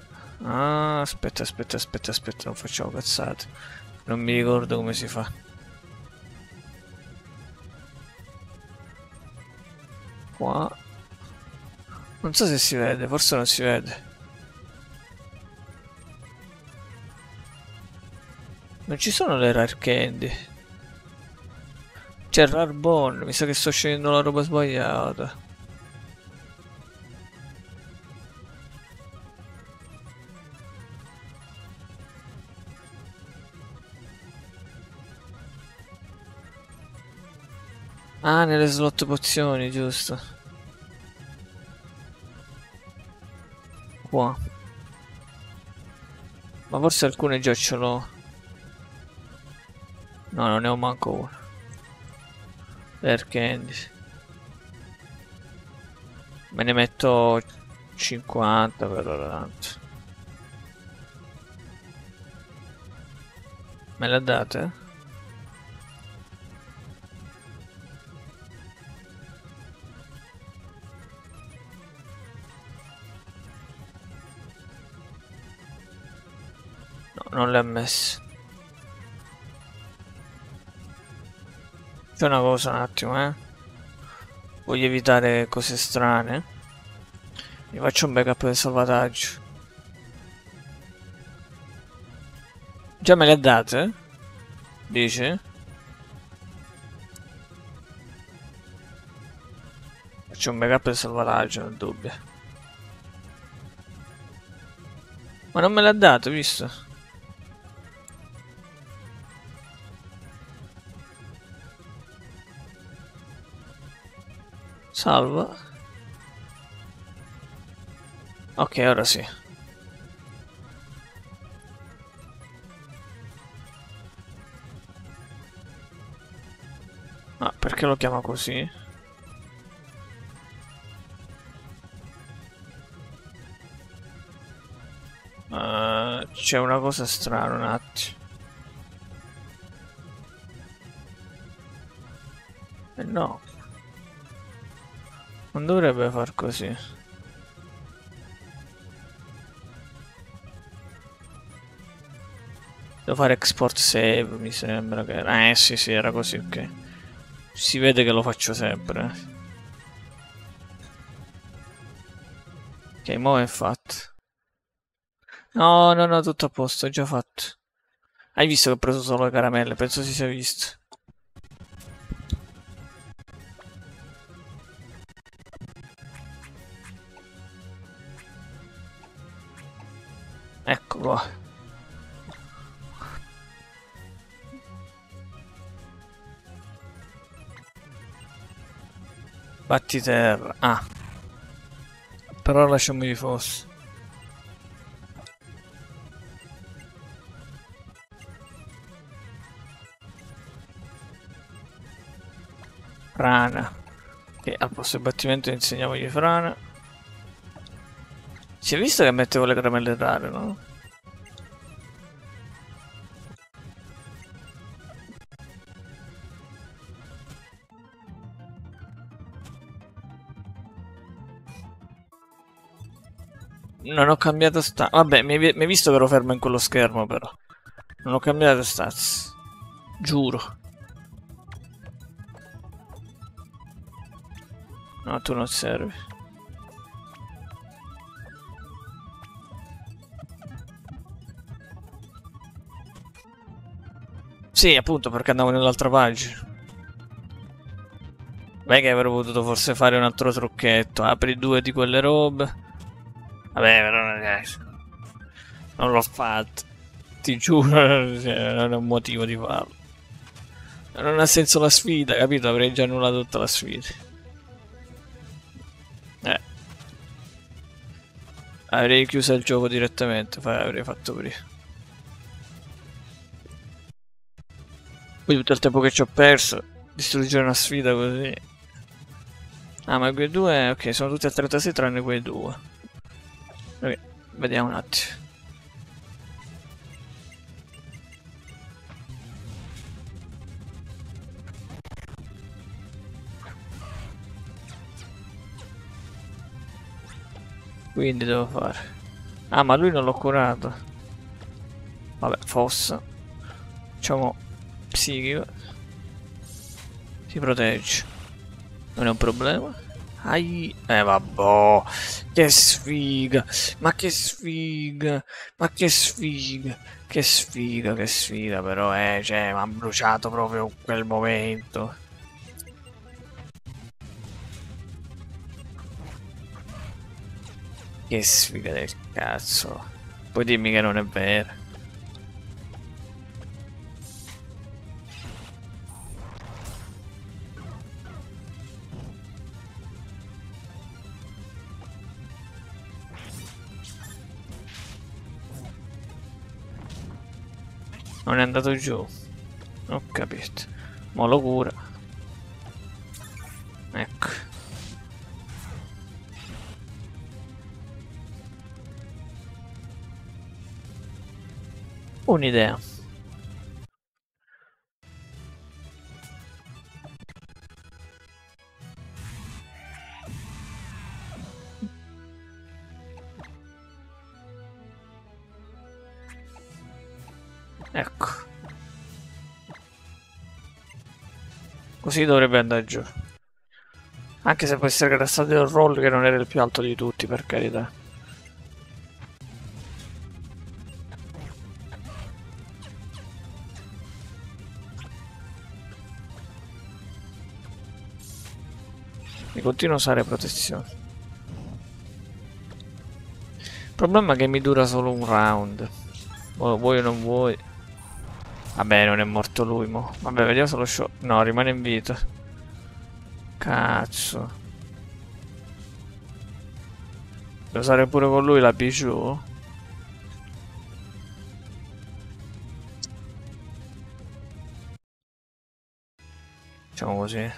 S1: Ah, aspetta, aspetta, aspetta, aspetta, non facciamo cazzate. Non mi ricordo come si fa. Qua. Non so se si vede, forse non si vede. Non ci sono le rare candy. C'è Rarbon, mi sa che sto scegliendo la roba sbagliata. Ah, nelle slot pozioni, giusto. Qua. Ma forse alcune già ce l'ho. No, non ne ho manco uno. Per candy. Me ne metto 50 per ora tanto. Me la date? No, non le ha C'è una cosa un attimo, eh. Voglio evitare cose strane. Mi faccio un backup del salvataggio. Già me le ha date? Dice? Faccio un backup del salvataggio, non dubbio. Ma non me l'ha dato, visto? Salva. Ok, ora sì. Ma perché lo chiama così? Uh, C'è una cosa strana un attimo. Eh no. Non dovrebbe far così. Devo fare export save, mi sembra che... Eh sì sì, era così, ok. Si vede che lo faccio sempre. Ok, mo' è fatto. No, no, no, tutto a posto, è già fatto. Hai visto che ho preso solo le caramelle? Penso si sia visto. Battiterra. Ah. Però lasciami di fosse. Frana. Che al posto del battimento insegniamogli frana. Si è visto che mettevo le caramelle rare, no? Non ho cambiato sta... Vabbè, mi hai visto che ero fermo in quello schermo, però. Non ho cambiato stats. Giuro. No, tu non servi. Sì, appunto, perché andavo nell'altra pagina. Beh, che avrei potuto forse fare un altro trucchetto. Apri due di quelle robe. Vabbè, però è... non l'ho fatto. Ti giuro, non è un motivo di farlo. Non ha senso la sfida, capito? Avrei già annullato tutta la sfida. Eh. Avrei chiuso il gioco direttamente, avrei fatto prima. Poi tutto il tempo che ci ho perso, distruggere una sfida così. Ah, ma quei due, ok, sono tutti a 36 tranne quei due. Vediamo un attimo. Quindi devo fare. Ah, ma lui non l'ho curato. Vabbè, fossa. Facciamo psichico. Si protegge. Non è un problema. Ai... Eh vabbè. Che sfiga. Ma che sfiga. Ma che sfiga. Che sfiga, che sfiga però, eh. Cioè, mi ha bruciato proprio quel momento. Che sfiga del cazzo. Puoi dirmi che non è vero. Non è andato giù. Ho capito. Mo lo cura. Ecco. Un'idea. Così dovrebbe andare giù. Anche se può essere che era stato il roll che non era il più alto di tutti, per carità. Mi continuo a usare protezione. Il problema è che mi dura solo un round. Vuoi o non vuoi. Vabbè, non è morto lui, mo. Vabbè, vediamo se lo show... No, rimane in vita. Cazzo. Devo usare pure con lui la bijou? Facciamo così.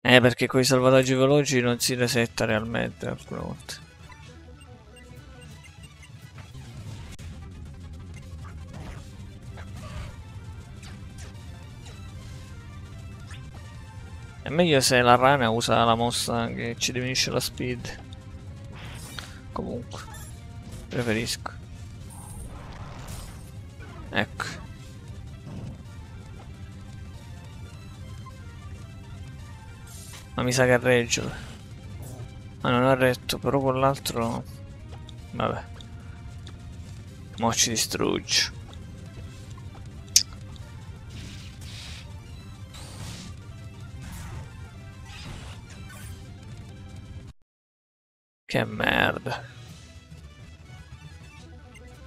S1: Eh, perché con i salvataggi veloci non si resetta realmente alcune volte. È meglio se la rana usa la mossa che ci diminuisce la speed. Comunque, preferisco. Ecco. Ma mi sa che reggio. Ma non ha retto, però con l'altro... Vabbè. Mo ci distrugge. Che merda.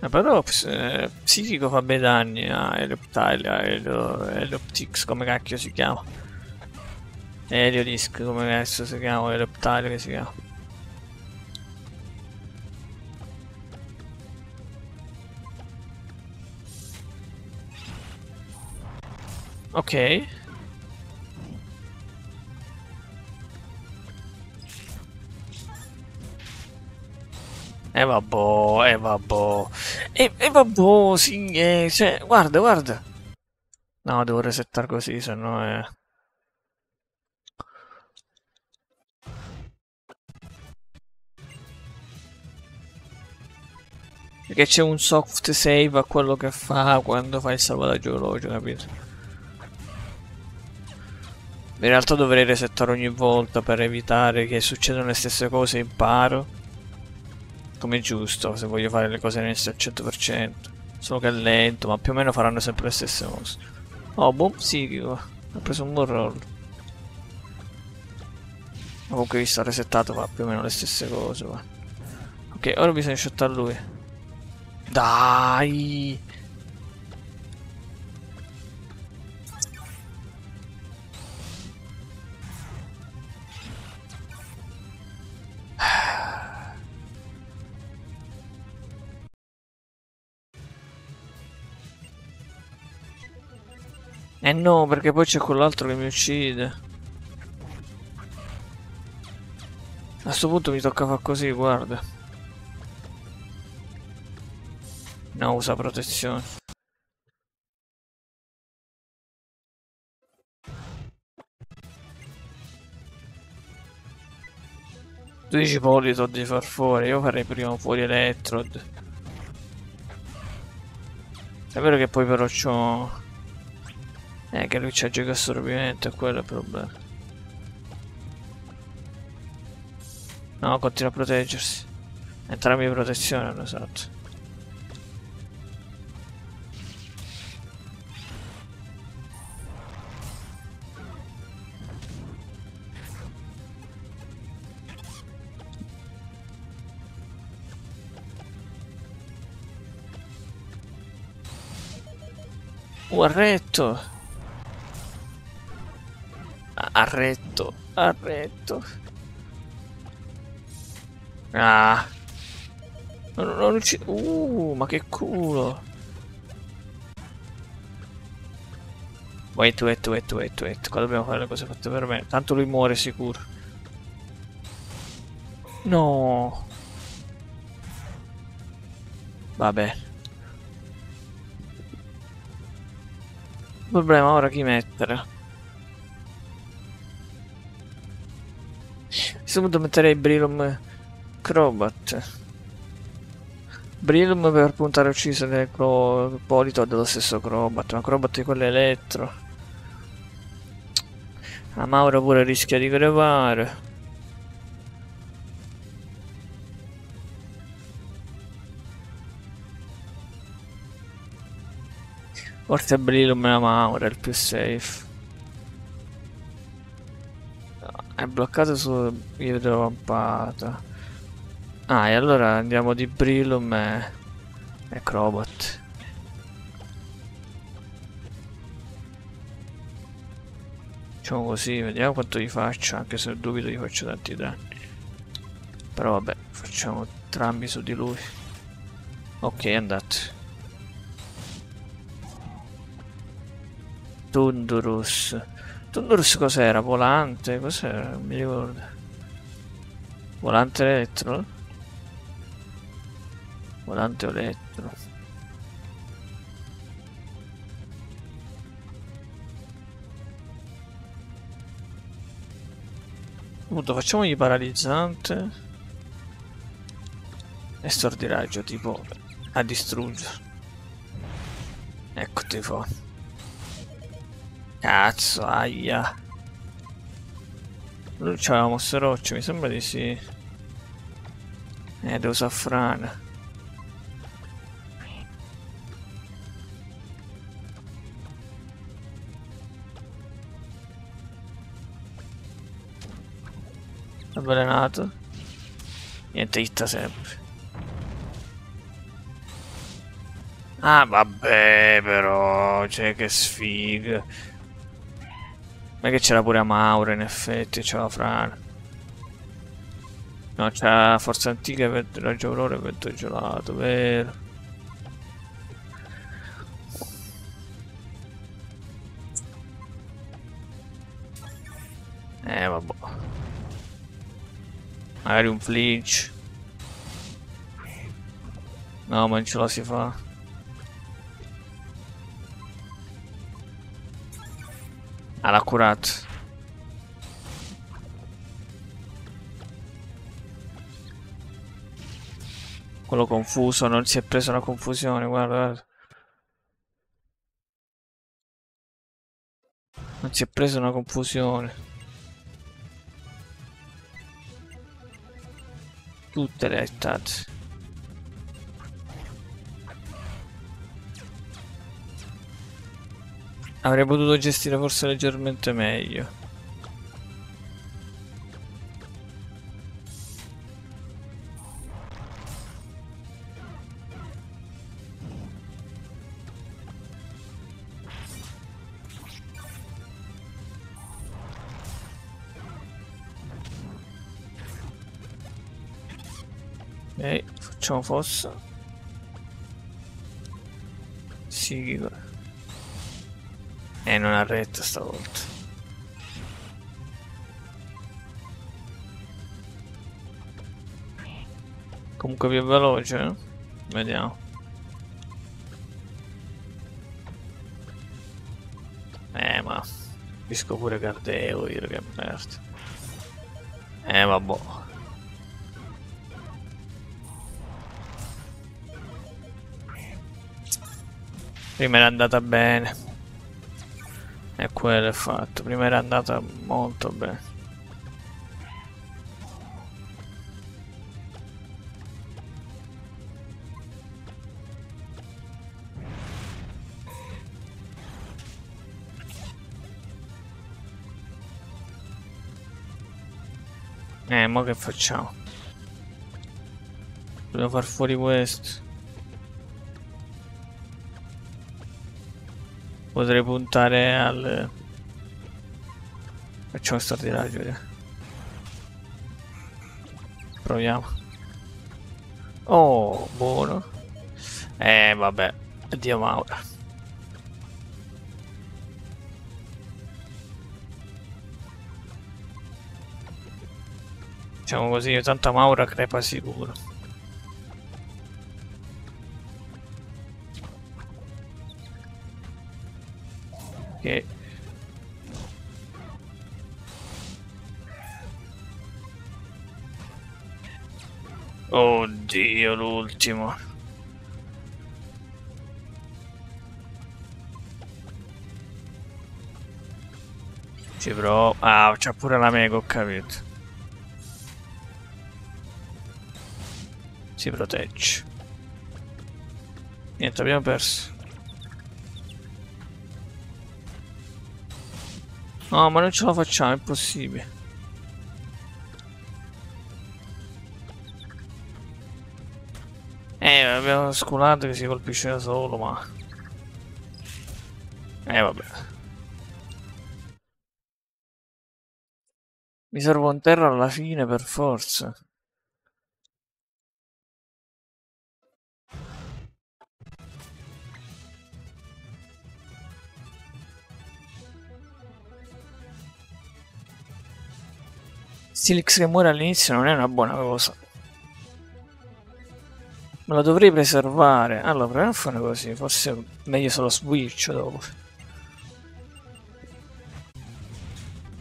S1: Eh, però eh, psichico fa bei danni a Eloptile, Eloptix, come cacchio si chiama. Eliodisc, come adesso si chiama, Eloptile che si chiama. Ok. E eh vabbè, e eh vabbè. E, e vabbè, sì, eh, cioè, guarda, guarda. No, devo resettare così, se no è... Perché c'è un soft save a quello che fa quando fa il salvataggio veloce, capito? In realtà dovrei resettare ogni volta per evitare che succedano le stesse cose imparo. Come giusto, se voglio fare le cose all'inizio al 100%. Solo che è lento, ma più o meno faranno sempre le stesse cose. Oh, buon psichico. Ha preso un buon roll. Ma comunque visto resettato fa più o meno le stesse cose. Va. Ok, ora bisogna shottare lui. Dai! Eh no, perché poi c'è quell'altro che mi uccide. A sto punto mi tocca fare così, guarda. No, usa protezione. Tu dici Politod di far fuori, io farei prima fuori Electrod. È vero che poi però c'ho... Eh, che lui c'ha gioco assorbimento, quello il problema. No, continua a proteggersi. Entrambi di protezione hanno esatto. Uh, arretto! Arretto. Ah. Non, non uccido. Uh, ma che culo. Wait, wait, wait, wait, wait. Qua dobbiamo fare le cose fatte per me. Tanto lui muore sicuro. No. Vabbè. Problema ora chi mettere. A punto metterei Brilum Crobat. Brilum per puntare a uccidere Polito dello stesso Crobat, ma Crobat di quello elettro. La Maura pure rischia di crepare. Forse Brilum e la Maura è il più safe. È bloccato su idrovampata. Ah, e allora andiamo di Brilum e... e Crobat. Facciamo così, vediamo quanto gli faccio, anche se dubito gli faccio tanti danni. Però vabbè, facciamo entrambi su di lui. Ok, andate. Tundurus. Tundurus cos'era? Volante? Cos'era? Non mi ricordo. Volante elettro? Volante elettro. Appunto, facciamogli paralizzante. E stordiraggio, tipo a distruggere. Ecco, tipo. Cazzo, aia. Lui c'aveva mosse rocce, mi sembra di sì. Eh, devo saffrana. Avvelenato. Niente, hitta sempre. Ah, vabbè, però, cioè, che sfiga. Ma che c'era pure a Mauro, in effetti, c'era Fran. No, c'era Forza Antica e Raggio Aurora e Vento Gelato, vero. Eh, vabbè. Magari un flinch. No, ma non ce la si fa. L'ha curato. Quello confuso, non si è preso una confusione, guarda, guarda. Non si è presa una confusione. Tutte le hittate. Avrei potuto gestire forse leggermente meglio. Ok, facciamo fossa. Psichico. E eh, non ha retta stavolta. Comunque più veloce, eh? Vediamo. Eh, ma... Capisco pure Cardeo, io che merda. Eh, vabbè. Prima era andata bene. E quello è fatto. Prima era andata molto bene. Eh, ma che facciamo? Dobbiamo far fuori questo. Potrei puntare al... Facciamo straordinario, vediamo. Proviamo. Oh, buono. Eh, vabbè. Addio Maura. Diciamo così, tanta Maura crepa sicuro. Che... Oddio, l'ultimo. Ci provo. Ah, c'ha pure la mega, ho capito. Si protegge. Niente, abbiamo perso. No, ma non ce la facciamo, è impossibile. Eh, abbiamo sculato che si colpisce da solo, ma... Eh, vabbè. Mi servo un terra alla fine, per forza. Stilix che muore all'inizio non è una buona cosa. Me la dovrei preservare. Allora, proviamo a fare così. Forse è meglio solo switch dopo.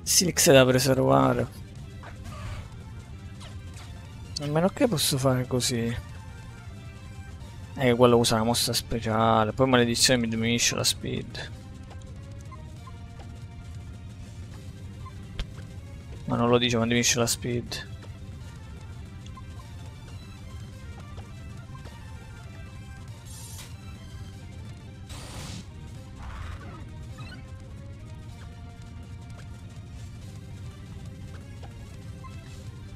S1: Stilix è da preservare. A meno che posso fare così. Eh, quello usa la mossa speciale. Poi maledizione mi diminuisce la speed. Ma non lo dice quando finisce la speed.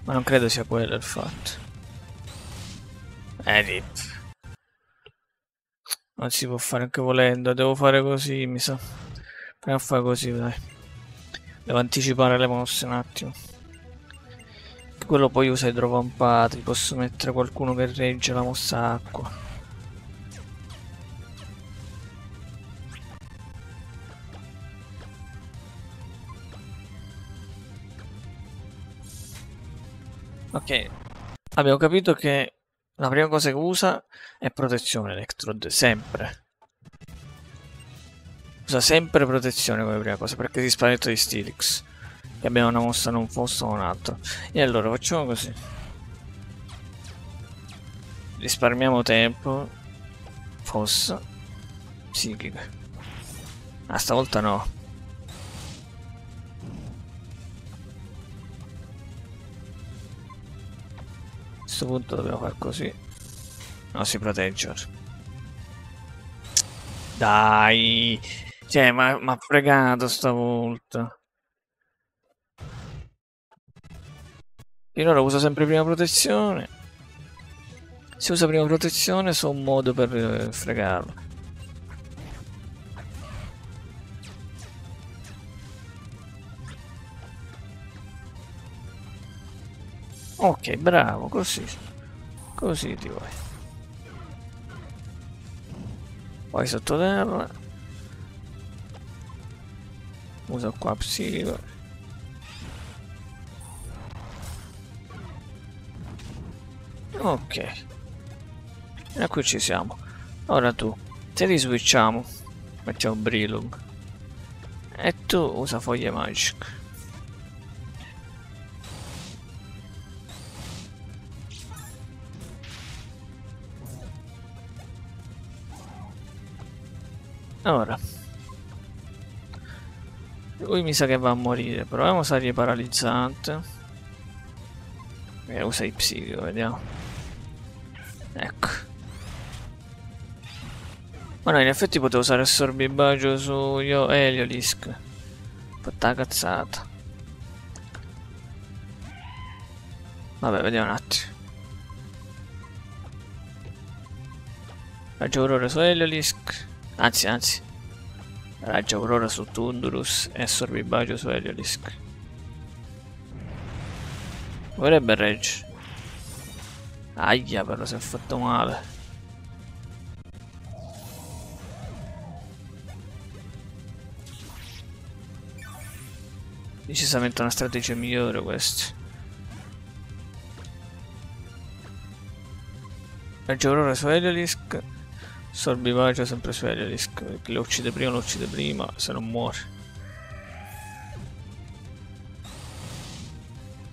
S1: Ma non credo sia quello il fatto. Edit. Non si può fare anche volendo, devo fare così, mi sa. Proviamo a fare così, dai. Devo anticipare le mosse un attimo. Quello poi usa i idrovampati, posso mettere qualcuno che regge la mossa acqua. Ok, abbiamo capito che la prima cosa che usa è protezione Electrode, sempre. Usa sempre protezione come prima cosa perché si spaventa di Stilix. Che abbiamo una mossa non o un altro. E allora facciamo così. Risparmiamo tempo. fosso Psichica. Ah, stavolta no. punto dobbiamo far così no si protegge dai cioè, ma ha fregato stavolta. Finora uso sempre prima protezione. Se usa prima protezione, so un modo per eh, fregarlo. Ok, bravo, così. Così ti vuoi. Poi sottoterra. Usa qua psico. Ok. E qui ci siamo. Ora tu. Te li switchiamo. Mettiamo Brilum. E tu usa foglie magiche. Ora. Lui mi sa che va a morire. Proviamo a usare paralizzante. E usa il psichico, vediamo. Ecco. Ma no, in effetti potevo usare assorbibagio su io Eliolisk. Fatta cazzata. Vabbè, vediamo un attimo. Raggio aurora su Eliolisk. Anzi, anzi. Raggio Aurora su Tundurus e Assorbibagio su Heliolisk. Vorrebbe Reg. Aia, però si è fatto male. Decisamente una strategia migliore questa. Raggio Aurora su Heliolisk. Sorbivaggio sempre su Elisk. Lo uccide prima, lo uccide prima, se non muore.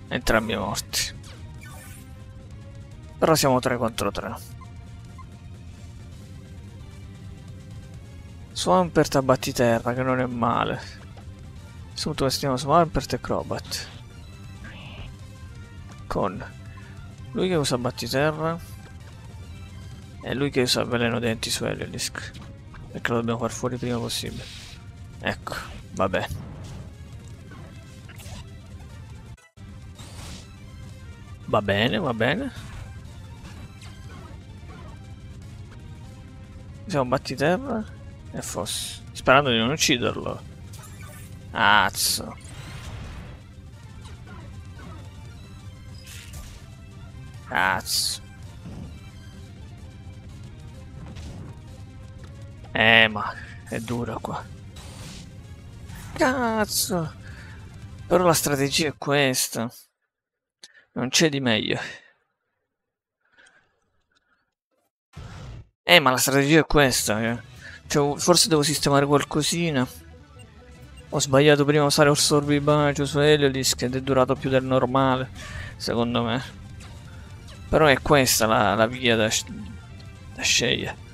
S1: Entrambi morti. Però siamo 3 contro 3. Swampert a battiterra, che non è male. Subito vestiamo Swampert e Crobat. Con lui che usa battiterra. È lui che usa veleno denti su Heliolisk. Perché lo dobbiamo far fuori prima possibile. Ecco, vabbè. Va bene, va bene. Siamo battiterra e fosse. Sperando di non ucciderlo. Azzo. Cazzo. Eh, ma è dura qua. Cazzo! Però la strategia è questa. Non c'è di meglio. Eh, ma la strategia è questa. Eh. Cioè, forse devo sistemare qualcosina. Ho sbagliato prima a usare Orsorbi Bacio su Heliolisk ed è durato più del normale, secondo me. Però è questa la, la via da, da scegliere.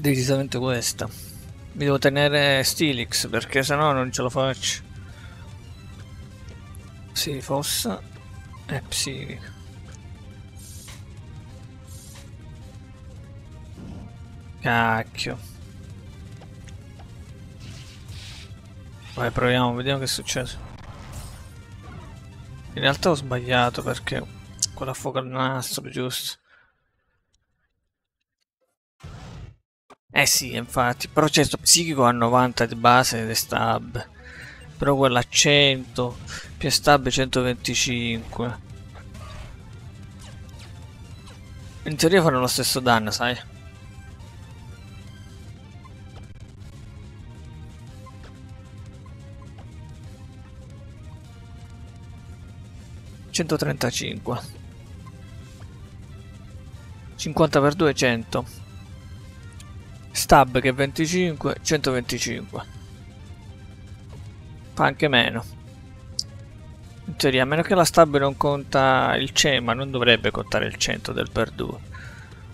S1: Decisamente questa. Mi devo tenere Stilix perché sennò non ce la faccio. Sì, fossa e psichica. Cacchio. Vai, proviamo, vediamo che è successo. In realtà ho sbagliato perché quella fuoco al nastro, giusto? Eh sì, infatti, c'è sto psichico a 90 di base ed è stab. Però quello a 100, più stab 125. In teoria fanno lo stesso danno, sai? Centotrentacinque. 50 per 2 100 Stab che è 25, 125. Fa anche meno. In teoria, a meno che la stab non conta il 100, ma non dovrebbe contare il 100 del per 2.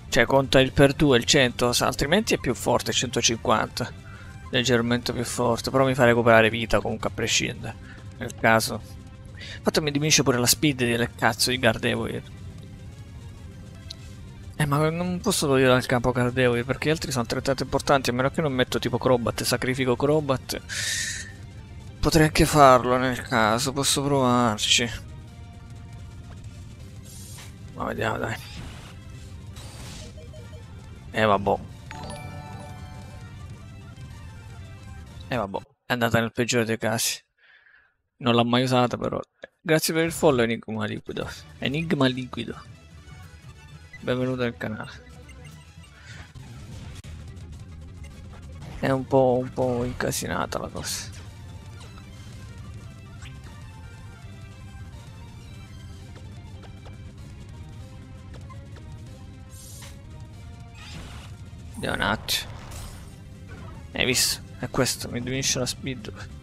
S1: Cioè conta il per 2 e il 100, altrimenti è più forte, 150. Leggermente più forte, però mi fa recuperare vita comunque a prescindere. nel caso. Infatti mi diminuisce pure la speed del cazzo di Gardevoir. Eh, ma non posso togliere dal campo Gardevoir perché gli altri sono altrettanto importanti, a meno che non metto tipo Crobat, sacrifico Crobat. Potrei anche farlo nel caso, posso provarci. Ma vediamo, dai. Eh, vabbè. Eh, vabbè. È andata nel peggiore dei casi. Non l'ho mai usata, però. Grazie per il follow, Enigma Liquido. Enigma Liquido. Benvenuto nel canale. È un po', un po' incasinata la cosa. Vediamo un attimo. Hai visto? È questo, mi diminuisce la speed.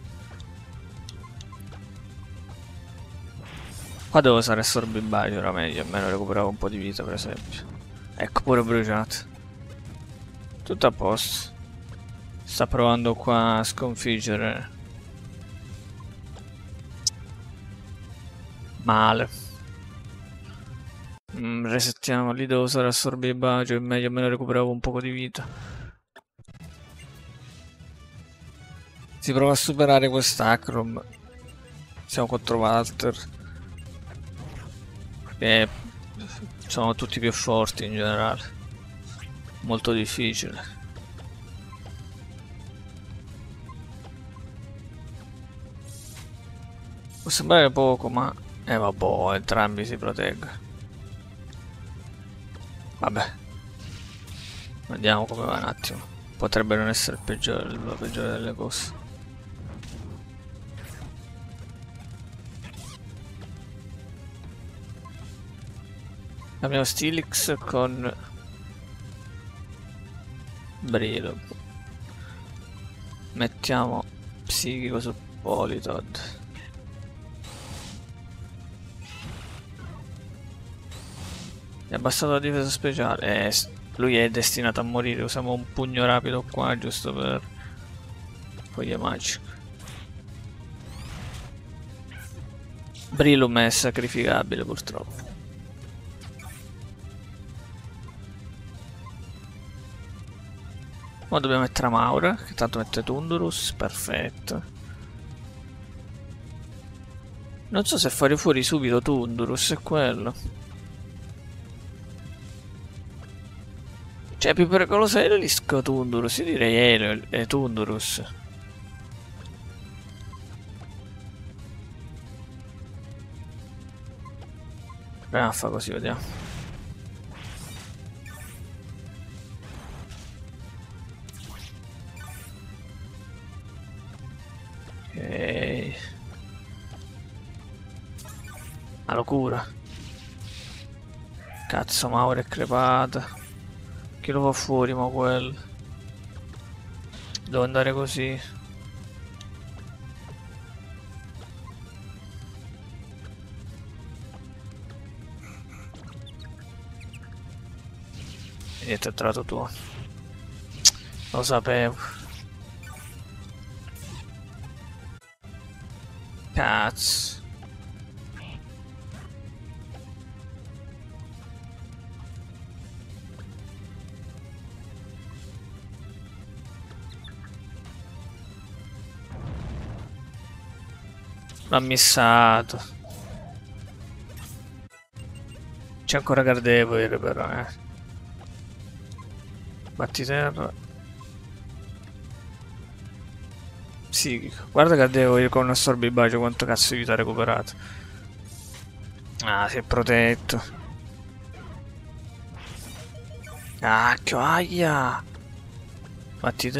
S1: Qua devo usare assorbibaggio, era meglio, almeno recuperavo un po' di vita per esempio. Ecco, pure bruciato. Tutto a posto. Sta provando qua a sconfiggere. Male. Mm, resettiamo, lì devo usare assorbibaggio, è meglio, almeno recuperavo un po' di vita. Si prova a superare quest'Acrom. Siamo contro Walter che sono tutti più forti in generale. Molto difficile. Può sembrare poco ma eh vabbè entrambi si proteggono. Vabbè. Vediamo come va un attimo. Potrebbe non essere il peggiore, la peggiore delle cose Cambiamo Stilix con Brilo. Mettiamo Psichico su Politod. È abbassato la difesa speciale. Eh, lui è destinato a morire. Usiamo un pugno rapido qua giusto per foglia magica. Brilum è sacrificabile purtroppo. Ora dobbiamo mettere Maura, che tanto mette Tundurus, perfetto. Non so se fare fuori subito Tundurus, è quello. Cioè, più pericoloso è l'Elisco Tundurus, io direi Elio e Tundurus. Proviamo a fare così, vediamo. La locura. Cazzo, Mauro è crepata. Chi lo fa fuori, ma quello? Devo andare così. Niente, è trovato tuo. Lo sapevo. Cazzo. L'ha missato. C'è ancora Gardevoir però, eh. Batti terra. Psichico. Guarda Gardevoir con un assorbibaggio quanto cazzo di vita ha recuperato. Ah, si è protetto. Cacchio, aia! Batti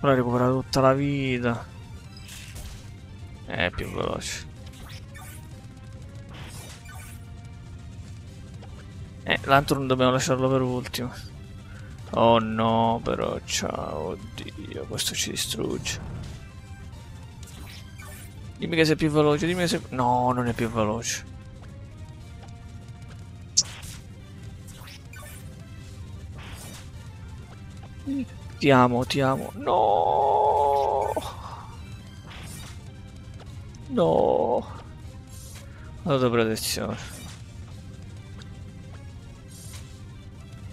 S1: Ora recupera tutta la vita. È più veloce. Eh, l'altro non dobbiamo lasciarlo per ultimo. Oh no, però, ciao, oddio, questo ci distrugge. Dimmi che sei più veloce, dimmi che sei... No, non è più veloce. Ti amo, ti amo. No! No! Vado protezione.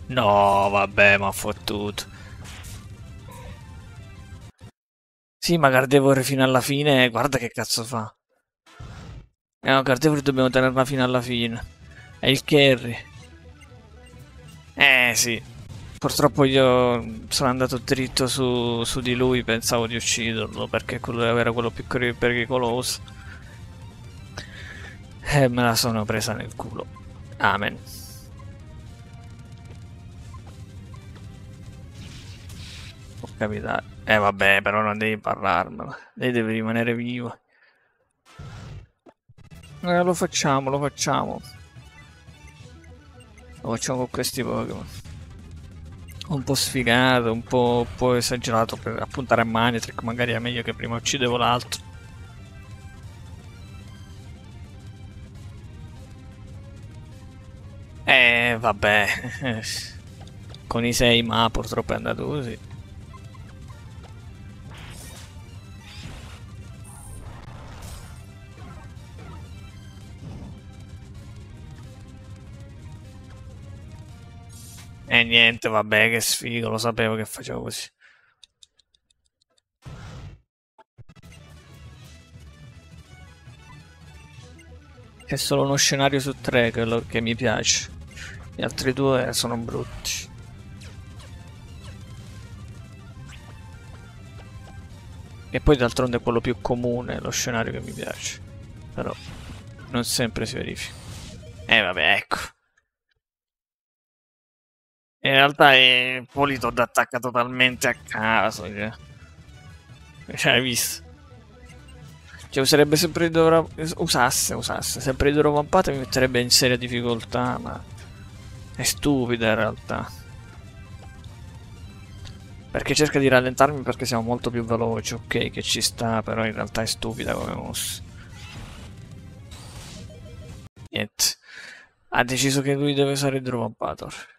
S1: No, vabbè, ma fottuto. Sì, ma Cardevore fino alla fine, guarda che cazzo fa. Eh, no, Cardevore dobbiamo tenerla fino alla fine. È il carry. Eh, sì. Purtroppo io sono andato dritto su, su di lui, pensavo di ucciderlo perché quello era quello più pericoloso. E me la sono presa nel culo. Amen. Può capitare. Eh vabbè, però non devi parlarmela. Lei deve rimanere viva. Eh, lo facciamo, lo facciamo. Lo facciamo con questi Pokémon. Un po' sfigato, un po', un po', esagerato per appuntare a Manitrick, magari è meglio che prima uccidevo l'altro. Eh, vabbè. Con i 6 ma purtroppo è andato così. E eh, niente, vabbè, che sfigo, lo sapevo che facevo così. È solo uno scenario su tre quello che mi piace. Gli altri due sono brutti. E poi d'altronde è quello più comune, lo scenario che mi piace. Però non sempre si verifica. E eh, vabbè, ecco. In realtà è pulito d'attacca totalmente a caso. Cioè, cioè hai visto? Cioè userebbe sempre Idoro... Usasse, usasse. Sempre Idoro Vampate mi metterebbe in seria difficoltà, ma... È stupida in realtà. Perché cerca di rallentarmi perché siamo molto più veloci, ok, che ci sta, però in realtà è stupida come mossa. Niente. Ha deciso che lui deve usare Idoro Vampator.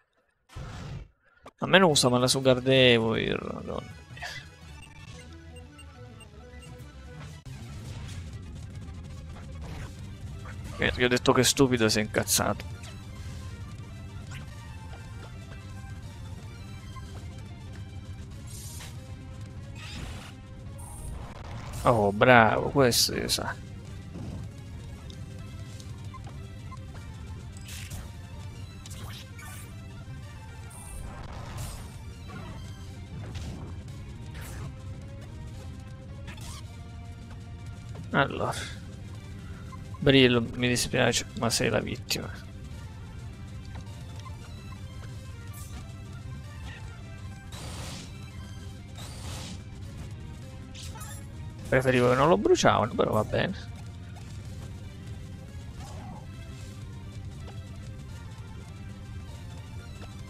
S1: A me non usa ma la su Gardevoir, madonna. Gli ho detto che è stupido e si è incazzato. Oh, bravo, questo io sa. Allora. Brillo, mi dispiace, ma sei la vittima. Preferivo che non lo bruciavano, però va bene.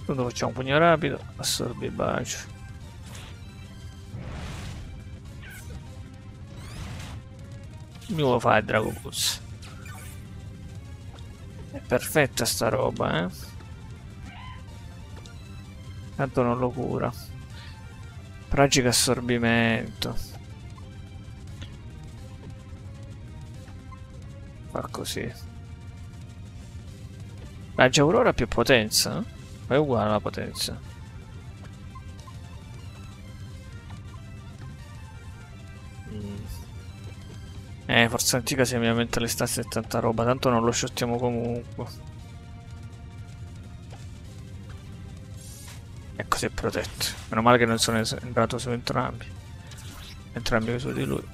S1: Quando facciamo un pugno rapido, assorbi bacio. Mi vuole fare Dragon Boots è perfetta sta roba eh. Tanto non lo cura. Pragico assorbimento. Fa così. Raggio Aurora ha più potenza? Ma è uguale la potenza. Eh, forza antica se mi aumenta le stazze e tanta roba, tanto non lo shottiamo comunque. Ecco si è protetto. Meno male che non sono entrato su entrambi. Entrambi su di lui.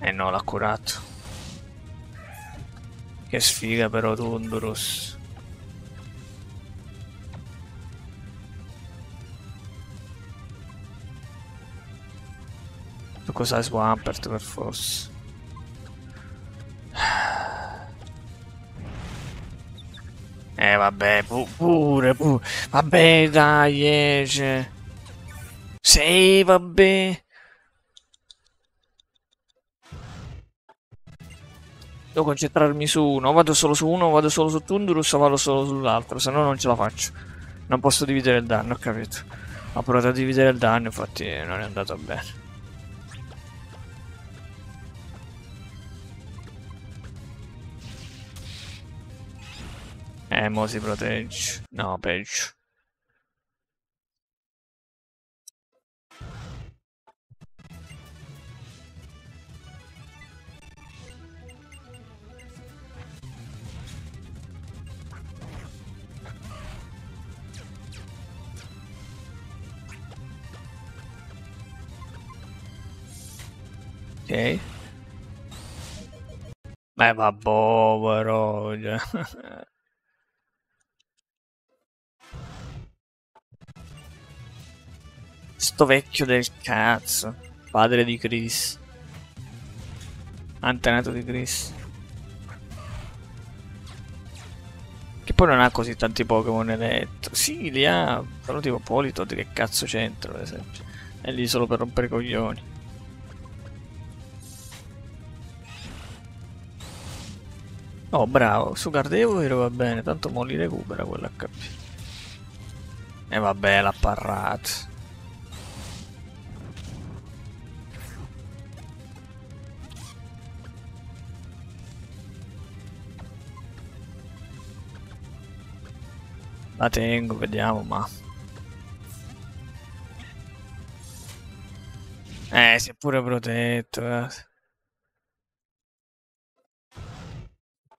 S1: Eh no, l'ha curato. Che sfiga però Tundurus. Cos'hai Swampert per forza? Eh vabbè, pu pure, pure. Vabbè dai, esce. Sì, vabbè. Devo concentrarmi su uno. Vado solo su uno, vado solo su Tundurus o vado solo sull'altro, se no non ce la faccio. Non posso dividere il danno, ho capito. Ha provato a dividere il danno, infatti non è andato bene. Eh, mo si protegge. No, peggio. Ok. Beh, va povero. Sto vecchio del cazzo. Padre di Chris. Antenato di Chris. Che poi non ha così tanti Pokémon elettro. Sì, li ha. Però tipo Politoed che cazzo c'entra, per esempio. È lì solo per rompere i coglioni. Oh, bravo. Su Gardevoir va bene. Tanto mo li recupera quell'HP. E vabbè, l'ha parrato. La tengo, vediamo, ma... Eh, si è pure protetto. eh.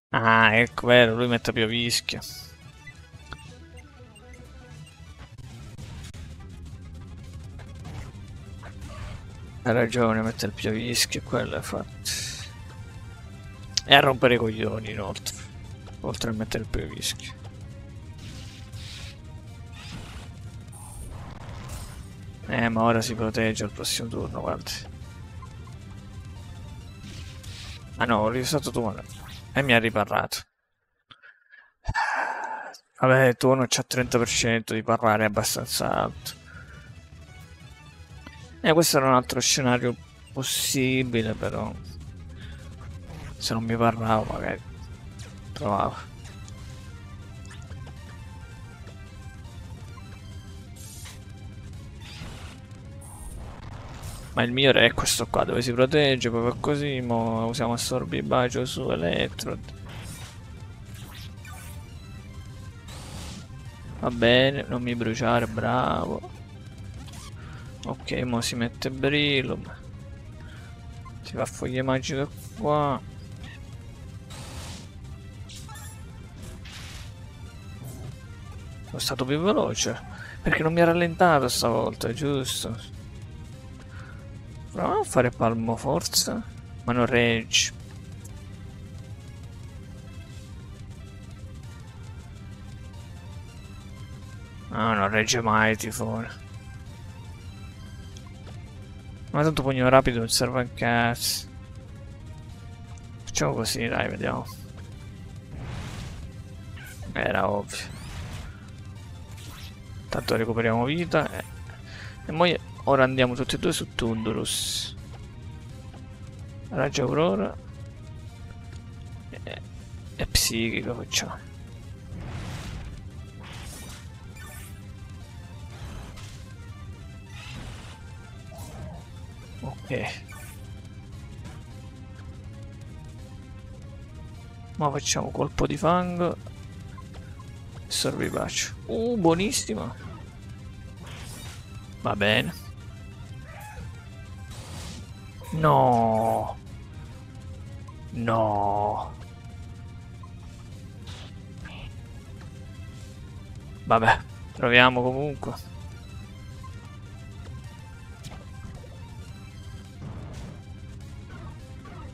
S1: Ah, ecco, vero, lui mette piovischio. Ha ragione, mette il piovischio, quello è fatto. E a rompere i coglioni, inoltre. Oltre a mettere il piovischio. Eh, ma ora si protegge al prossimo turno, guardi. Ah no, ho riusato tu e mi ha riparrato. Vabbè, tu non c'ha 30% di parlare, è abbastanza alto. Eh, questo era un altro scenario possibile, però... Se non mi parlavo, magari... Trovavo. Ma il migliore è questo qua dove si protegge, proprio così, mo usiamo assorbi bacio su Electrod. Va bene, non mi bruciare, bravo. Ok, mo si mette Brilum. Si fa foglie magiche qua. Sono stato più veloce. Perché non mi ha rallentato stavolta, giusto? Proviamo a fare palmo forza. Ma non regge. Ah, non regge mai tifone. Ma tanto pugno rapido non serve a cazzo. Facciamo così, dai, vediamo. Era ovvio. Tanto recuperiamo vita. E, e poi Ora andiamo tutti e due su Tundurus. Raggio Aurora. E, e psichico facciamo. Ok. Ma facciamo colpo di fango. Sorbibacio. Uh, buonissimo. Va bene. No. No. Vabbè, proviamo comunque.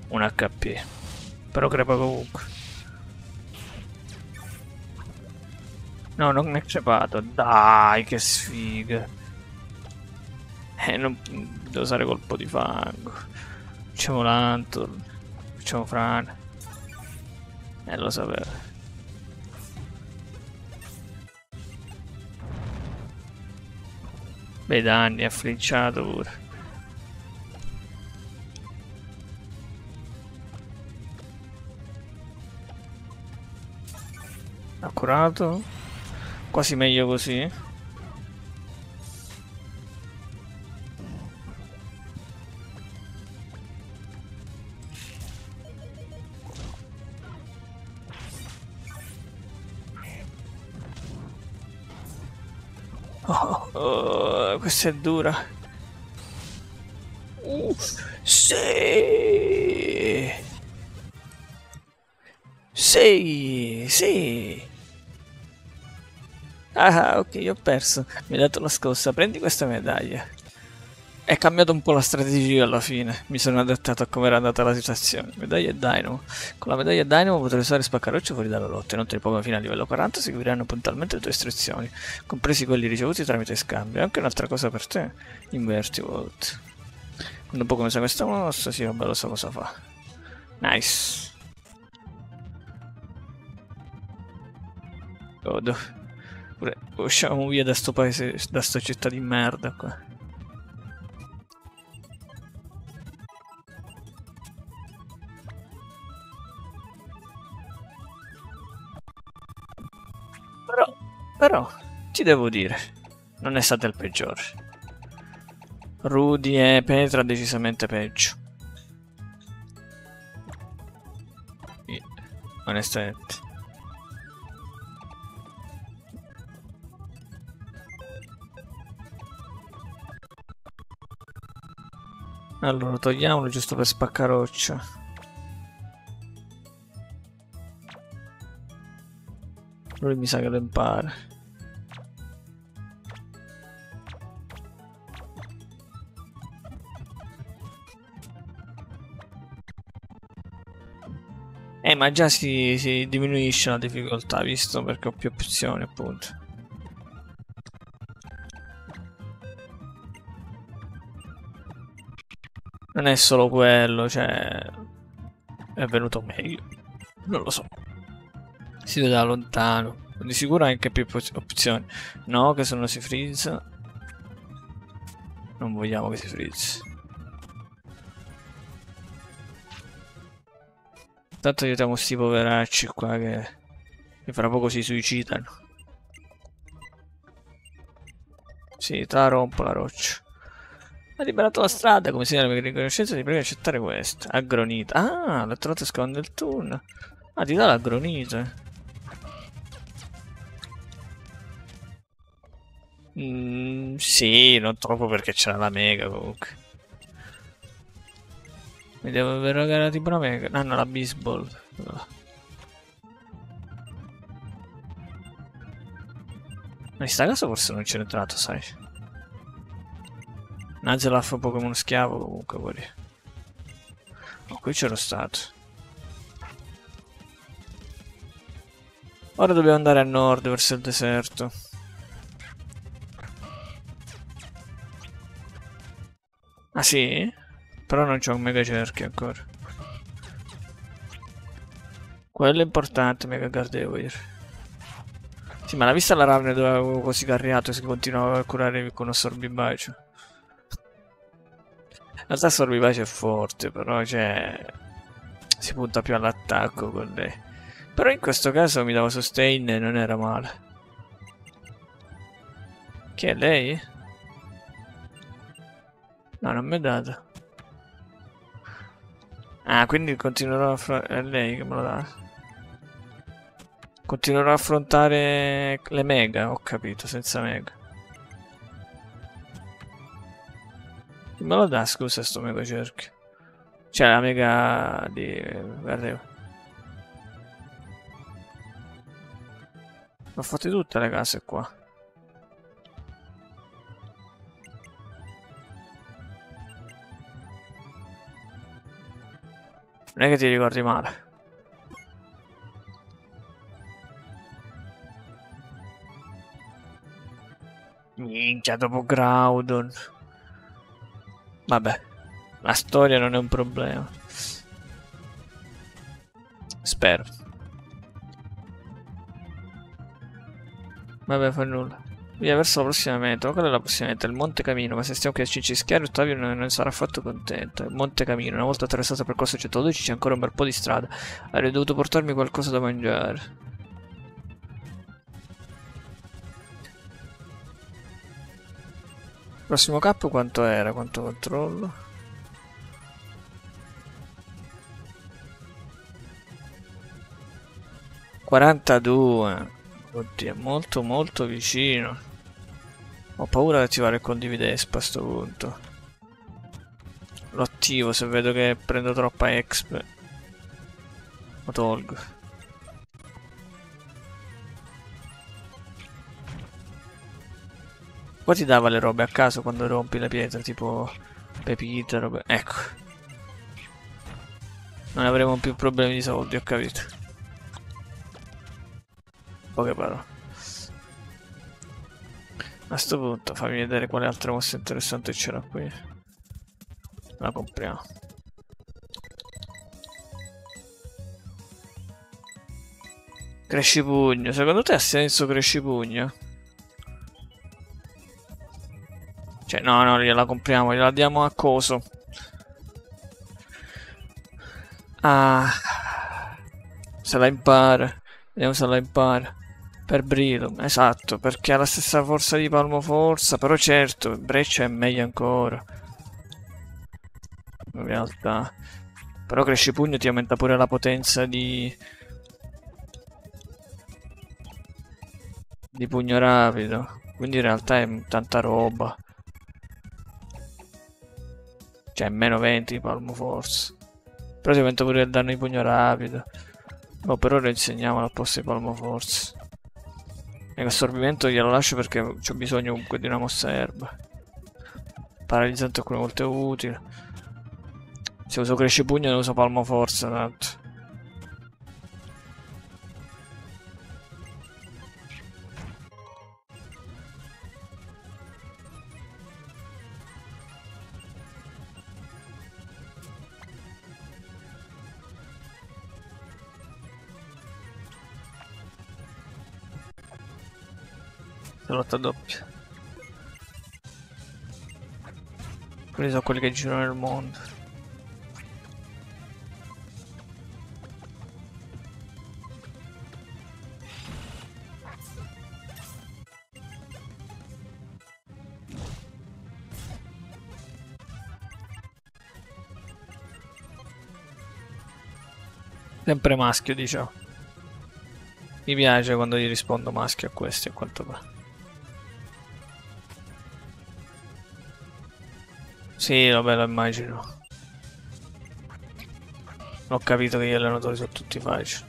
S1: Un HP. Però crepa comunque. No, non è crepato. Dai, che sfiga. Eh, non... Devo usare colpo di fango. Facciamo l'Anton. Facciamo frane. Eh, lo sapevo. Bei danni, ha flinciato pure. Accurato. Quasi meglio così. Oh, questa è dura. Uh, sì! Sì, sì! Ah, ok, ho perso. Mi ha dato la scossa. Prendi questa medaglia. È cambiato un po' la strategia alla fine. Mi sono adattato a come era andata la situazione. Medaglia Dynamo. Con la medaglia Dynamo potrai usare spaccaroccio fuori dalla lotta. Inoltre i Pokémon fino a livello 40 seguiranno puntualmente le tue istruzioni, compresi quelli ricevuti tramite scambio. E anche un'altra cosa per te. Invertivolt. Quando un Pokémon sa questa mossa, sì, vabbè, lo so cosa fa. Nice. Godo. Pure usciamo via da sto paese, da sta città di merda qua. Però, ti devo dire, non è stato il peggiore. Rudy e Petra decisamente peggio. Sì, onestamente. Allora, togliamolo giusto per spaccaroccia. Lui mi sa che lo impara. Ma già si, si diminuisce la difficoltà, visto? Perché ho più opzioni, appunto. Non è solo quello, cioè... È venuto meglio. Non lo so. Si vede da lontano. Di sicuro anche più opzioni. No, che se no si freeze. Non vogliamo che si freeze. Intanto aiutiamo sti poveracci qua che, che fra poco si suicidano. Sì, te la rompo la roccia. Ha liberato la strada come segnale di riconoscenza ti prego di accettare questa. Agronite. Ah, l'ho trovato scavando il tunnel. Ah, ti dà l'agronite. Mm, sì, non troppo perché c'era la mega comunque. Mi devo avere tipo una mega. Ah no, la baseball. Ma in sta casa forse non c'è entrato, sai. Nazelaf Pokémon schiavo comunque quelli. Oh, qui c'ero stato. Ora dobbiamo andare a nord verso il deserto. Ah sì? Però non c'è un mega cerchio ancora. Quello è importante, mega Gardevoir. Sì, ma la vista la Ravne dove avevo così carriato si continuava a curare con assorbibacio. In realtà assorbibacio è forte, però cioè... Si punta più all'attacco con lei. Però in questo caso mi dava sustain e non era male. Chi è lei? No, non mi è data. Ah, quindi continuerò a fare... È lei che me lo dà. Continuerò a affrontare le mega, ho capito, senza mega. Chi me lo dà, scusa, sto mega cerchio? Cioè, la mega di... Guardate. L'ho fatte tutte le case qua. Non è che ti ricordi male. Minchia, dopo Groudon. Vabbè, la storia non è un problema. Spero. Vabbè, fa nulla. Via verso la prossima meta. Qual è la prossima meta? Il Monte Camino. Ma se stiamo qui a Cincischiare, Ottavio non, non, sarà affatto contento. Il Monte Camino. Una volta attraversato il percorso 112 c'è ancora un bel po' di strada. Avrei dovuto portarmi qualcosa da mangiare. Prossimo cap quanto era? Quanto controllo? Quarantadue. Oddio, è molto molto vicino. Ho paura di attivare il condivide espa a sto punto. Lo attivo se vedo che prendo troppa exp. Lo tolgo. Qua ti dava le robe a caso quando rompi la pietra, tipo pepite, robe... Ecco. Non avremo più problemi di soldi, ho capito. Poche parole. A sto punto fammi vedere quale altra mossa interessante c'era qui. La compriamo. Cresci pugno. Secondo te ha senso cresci pugno? Cioè, no, no, gliela compriamo, gliela diamo a coso. Ah. Se la impara. Vediamo se la impara. Per Brilum, esatto, perché ha la stessa forza di Palmo Forza, però certo, Breccia è meglio ancora. In realtà. Però Cresci Pugno ti aumenta pure la potenza di... Di pugno rapido. Quindi in realtà è tanta roba. Cioè, meno 20 di Palmo Forza. Però ti aumenta pure il danno di pugno rapido. Oh, però lo insegniamo al posto di Palmo Forza. Mega assorbimento glielo lascio perché ho bisogno comunque di una mossa erba. Paralizzante alcune volte utile. Se uso cresce pugno ne uso palmo forza tanto. Lotta doppia. Quelli sono quelli che girano nel mondo. Sempre maschio, diciamo. Mi piace quando gli rispondo maschio a questi, a quanto pare. Sì, vabbè, lo immagino. Ho capito che gli allenatori sono tutti facili.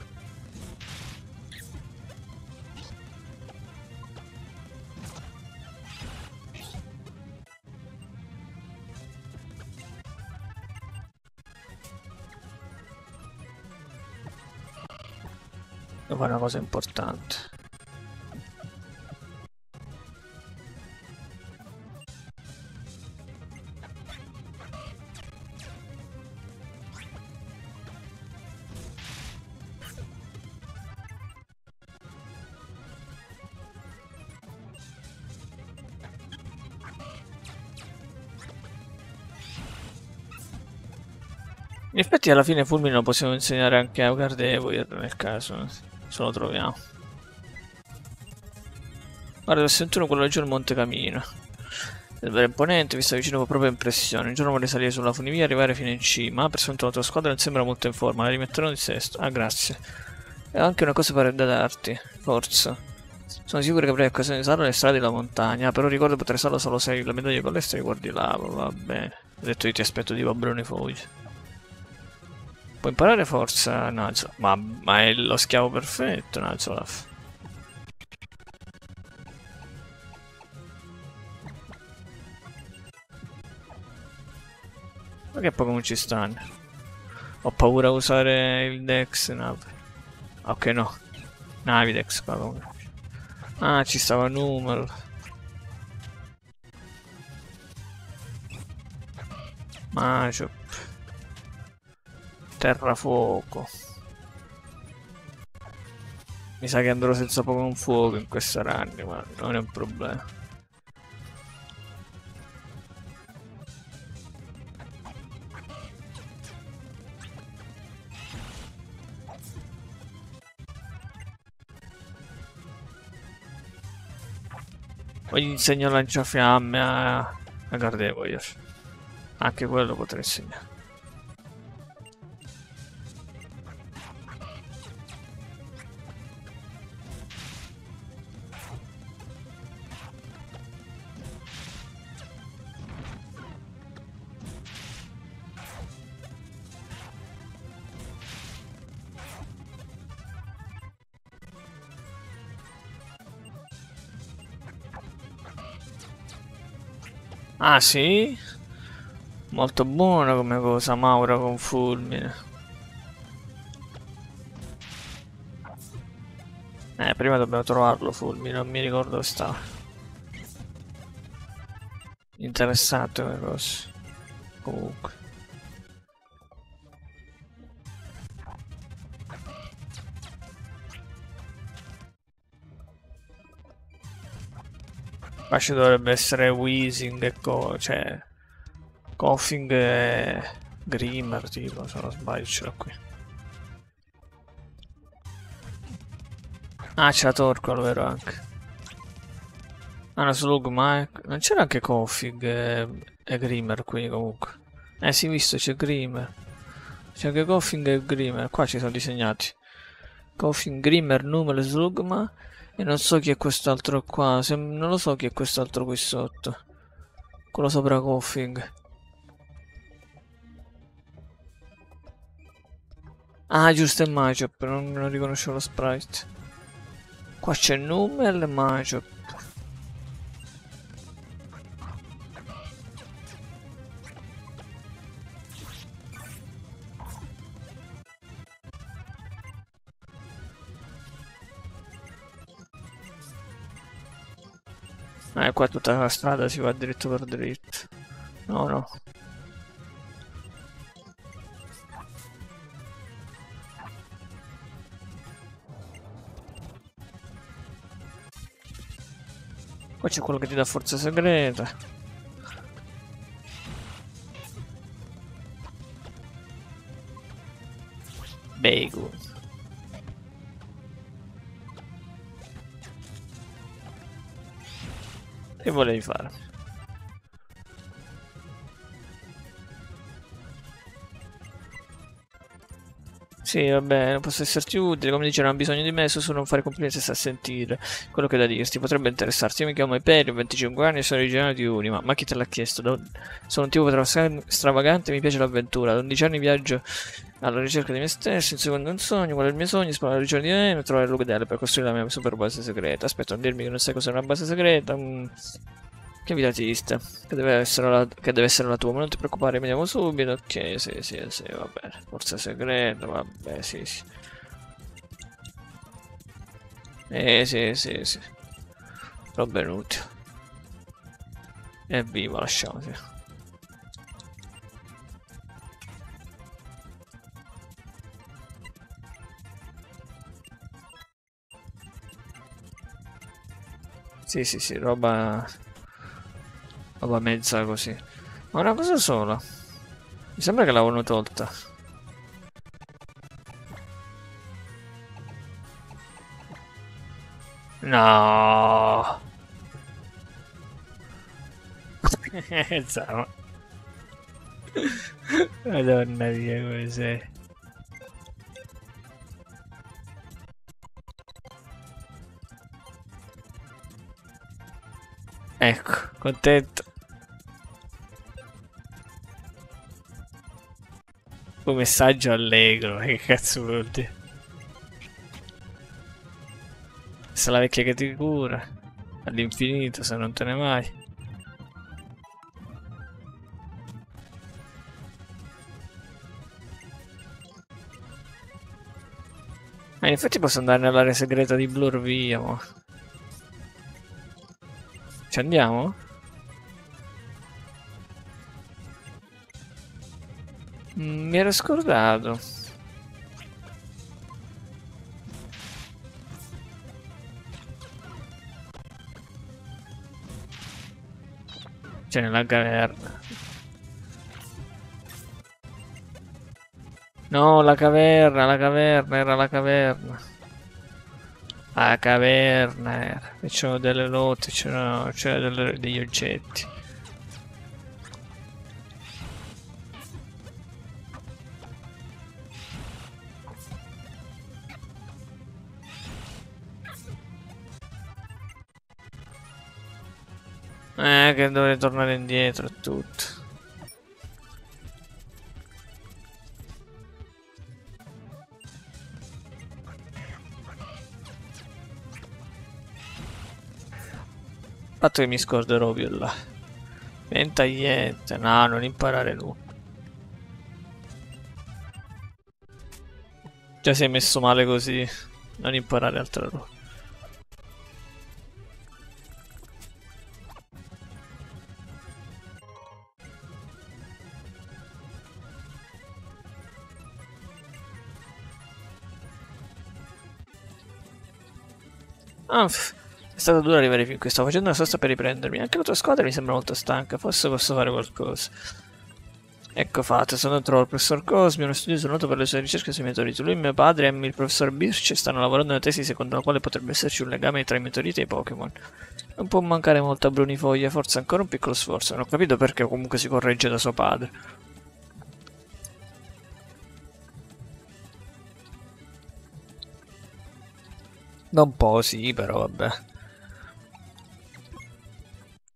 S1: Devo fare una cosa importante. Effetti alla fine fulmine lo possiamo insegnare anche a Gardevoir nel caso, se lo troviamo. Guarda, il 61 quello giù al Monte Camino. Vero imponente, vista vicino con propria impressione. Un giorno vorrei salire sulla funivia e arrivare fino in cima. Per sento la tua squadra non sembra molto in forma, la rimetterò in sesto. Ah, grazie. E anche una cosa da darti, forza. Sono sicuro che avrai occasione di usarlo nelle strade della montagna, però ricordo potrei usarlo solo se la medaglia con l'estero e guardi lava, va bene. Ho detto io ti aspetto di Babrone Foglia. Puoi imparare forza Nazolaf. Ma, ma è lo schiavo perfetto Nazolaf. Ma che poco non ci stanno. Ho paura a usare il Dex nave. Ok no. Navidex comunque. Ah ci stava numero. Macio. Terrafuoco. Mi sa che andrò senza Pokémon fuoco in questa run, ma non è un problema. Poi insegno lanciafiamme a, a Gardevoir. Anche quello potrei insegnare. Ah sì? Molto buona come cosa, Maura con fulmine. Eh, prima dobbiamo trovarlo fulmine, non mi ricordo dove stava. Interessante come cosa. Comunque. Qua ci dovrebbe essere Weezing e co... cioè... Coughing e... Grimmer tipo, se non sbaglio ce l'ho qui. Ah, c'è la Torqual, vero anche. Ah, una Slugma, ecco. Non c'era anche Coughing e... e Grimmer qui comunque. Eh sì, visto, c'è Grimmer. C'è anche Coughing e Grimmer, qua ci sono disegnati. Coughing, Grimmer, Numel, Slugma e non so chi è quest'altro qua, se... non lo so chi è quest'altro qui sotto. Quello sopra Coughing. Ah, giusto, è Machop, non, non riconoscevo lo sprite. Qua c'è Numel e Machop. Qua tutta la strada si va dritto per dritto. No, no. Qua c'è quello che ti dà forza segreta. Bego. Che volevi fare? Sì, vabbè, posso esserti utile, come dice, non ha bisogno di me, so solo non fare complimenti e a sentire. Quello che da dirti potrebbe interessarti. Io mi chiamo Eperio, ho 25 anni e sono originario di Unima. Ma chi te l'ha chiesto? Sono un tipo stravagante e mi piace l'avventura. Da 11 anni viaggio alla ricerca di me stesso, inseguendo un sogno, qual è il mio sogno? Esplorare la regione di Eno, trovare il luogo ideale per costruire la mia super base segreta. Aspetta, non dirmi che non sai cos'è una base segreta. Mm. Che vita triste. Che deve, essere la, che deve essere la tua, ma non ti preoccupare, vediamo subito. Ok, sì, sì, sì, va bene. Forza segreta, vabbè, sì, sì. Eh, sì, sì, sì. Roba inutile. Evviva, lasciamo, sì. Sì, sì, sì, roba... Roba mezza così. Ma una cosa sola. Mi sembra che l'avevano tolta. No. Madonna mia, come sei. Ecco, contento. Un messaggio allegro, che cazzo vuol dire? Se la vecchia che ti cura, all'infinito se non te ne vai. Ma in effetti posso andare nell'area segreta di Blur via, mo. Ci andiamo? Mi ero scordato. C'è nella caverna. No, la caverna, la caverna, era la caverna. La caverna era. C'erano delle lotte, c'erano degli oggetti. Eh, che dovrei tornare indietro e tutto. fatto che mi scorderò più là. Ventagliente, no, non imparare nulla. Già sei messo male così, non imparare altra roba. Ah, è stato duro arrivare fin qui. Sto facendo una sosta per riprendermi. Anche la tua squadra mi sembra molto stanca. Forse posso fare qualcosa. Ecco fatto, sono dentro il professor Cosmi, uno studioso noto per le sue ricerche sui meteoriti. Lui, mio padre e il professor Birch stanno lavorando una tesi secondo la quale potrebbe esserci un legame tra i meteoriti e i Pokémon. Non può mancare molta brunifoglia, forse ancora un piccolo sforzo. Non ho capito perché comunque si corregge da suo padre. Da un po' sì, però vabbè.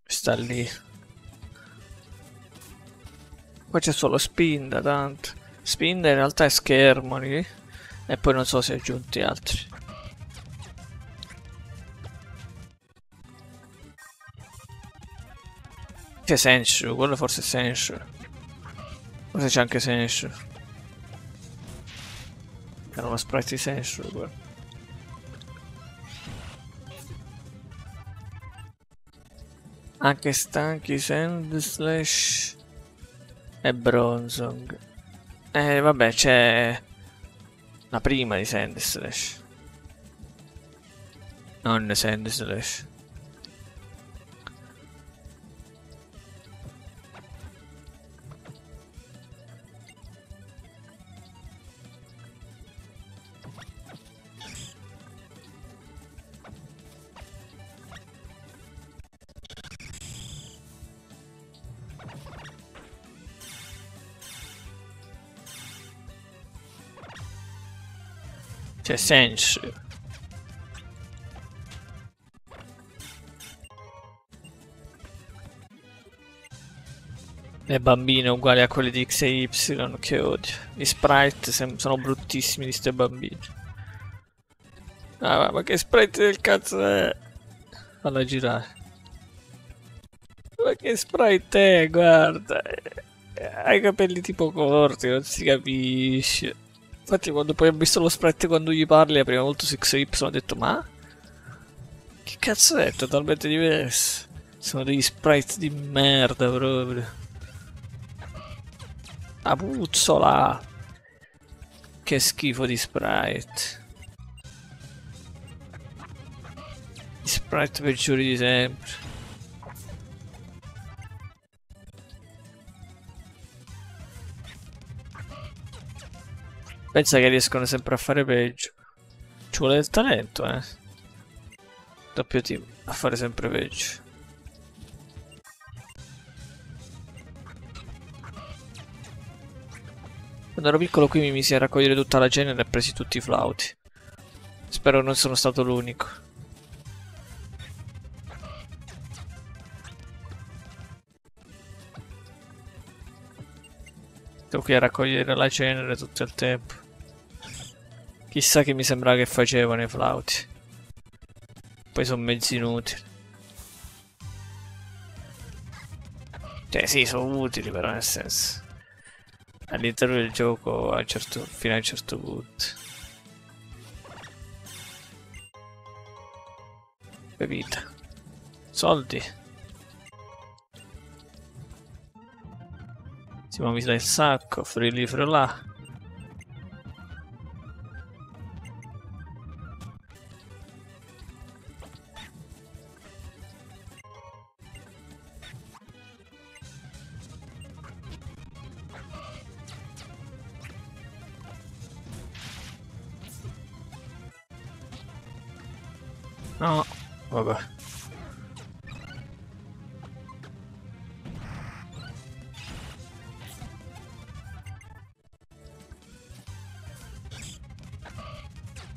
S1: Sta lì. Qua c'è solo Spinda, tanto. Spinda in realtà è Schermoli. E poi non so se aggiunti altri. C'è Senshu, quello forse è Senshu. Forse c'è anche Senshu. Era uno sprite di Senshu quello. Anche stanchi Sand Slash e Bronzong. Eh vabbè c'è la prima di Sand Slash. Non Sand Slash. C'è senso. Le bambine uguali a quelle di X e Y che odio. I sprite sono bruttissimi di ste bambine. Ah, ma che sprite del cazzo è? Falla girare. Ma che sprite è? Guarda. Hai i capelli tipo corti, non si capisce. Infatti quando poi ho visto lo sprite quando gli parli la prima volta su XY ho detto ma? Che cazzo è? Totalmente diverso. Sono degli sprite di merda proprio. La puzzola! Che schifo di sprite. Gli sprite peggiori di sempre. Pensa che riescono sempre a fare peggio. Ci vuole del talento, eh. Doppio team a fare sempre peggio. Quando ero piccolo qui mi misi a raccogliere tutta la genere e presi tutti i flauti. Spero non sono stato l'unico. Sto qui a raccogliere la cenere tutto il tempo. Chissà che mi sembra che facevano i flauti. Poi sono mezzi inutili. Cioè sì, sono utili però nel senso. All'interno del gioco a certo, fino a un certo punto. Bevita. Soldi. Si muove il sacco, frilli là. No, vabbè.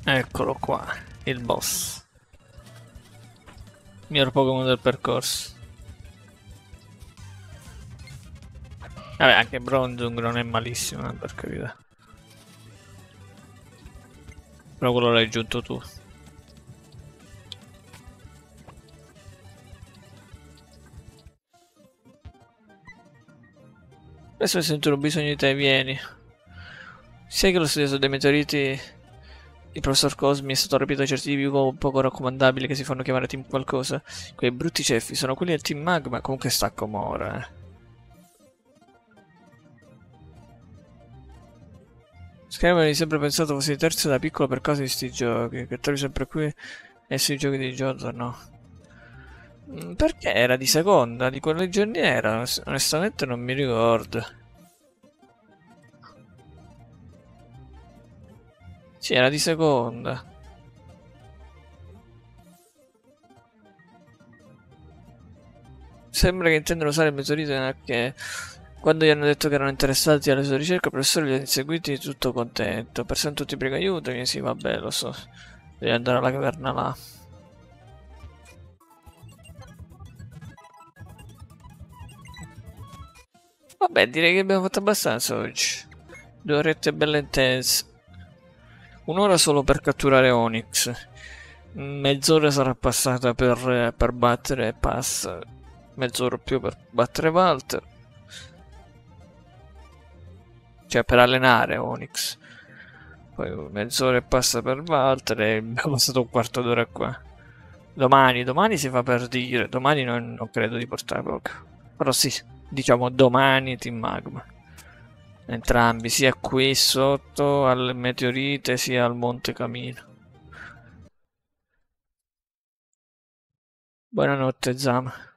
S1: Eccolo qua, il boss. Miglior Pokémon del percorso. Vabbè, anche Bronzong non è malissimo, eh, per carità. Però quello l'hai aggiunto tu. Adesso sentono bisogno di te, vieni. Sai che lo studioso dei meteoriti il professor Cosmi è stato rapito da certi tipi poco raccomandabili che si fanno chiamare team qualcosa. Quei brutti ceffi sono quelli del team magma, comunque sta Comora, eh. Skyrim hai sempre pensato fossi terzo da piccolo per causa di sti giochi, che trovi sempre qui e sui giochi di Jordan, no? Mm, perché era di seconda? Di quelle giorni era? Onestamente non mi ricordo. Sì, era di seconda. Sembra che intendano usare il meteorite anche quando gli hanno detto che erano interessati alle sue ricerche, il professore li ha inseguiti tutto contento. Per sempre ti prego aiutami, sì vabbè lo so. Devi andare alla caverna là. Vabbè, direi che abbiamo fatto abbastanza oggi. Due orette belle intense. Un'ora solo per catturare Onyx. Mezz'ora sarà passata per, per battere Pass. Mezz'ora più per battere Walter. Cioè per allenare Onyx. Poi mezz'ora e passa per Walter e abbiamo passato un quarto d'ora qua. Domani, domani si fa per dire. Domani non, non credo di portare poco. Però sì diciamo domani Team Magma. Entrambi, sia qui sotto al meteorite sia al Monte Camino. Buonanotte Zama.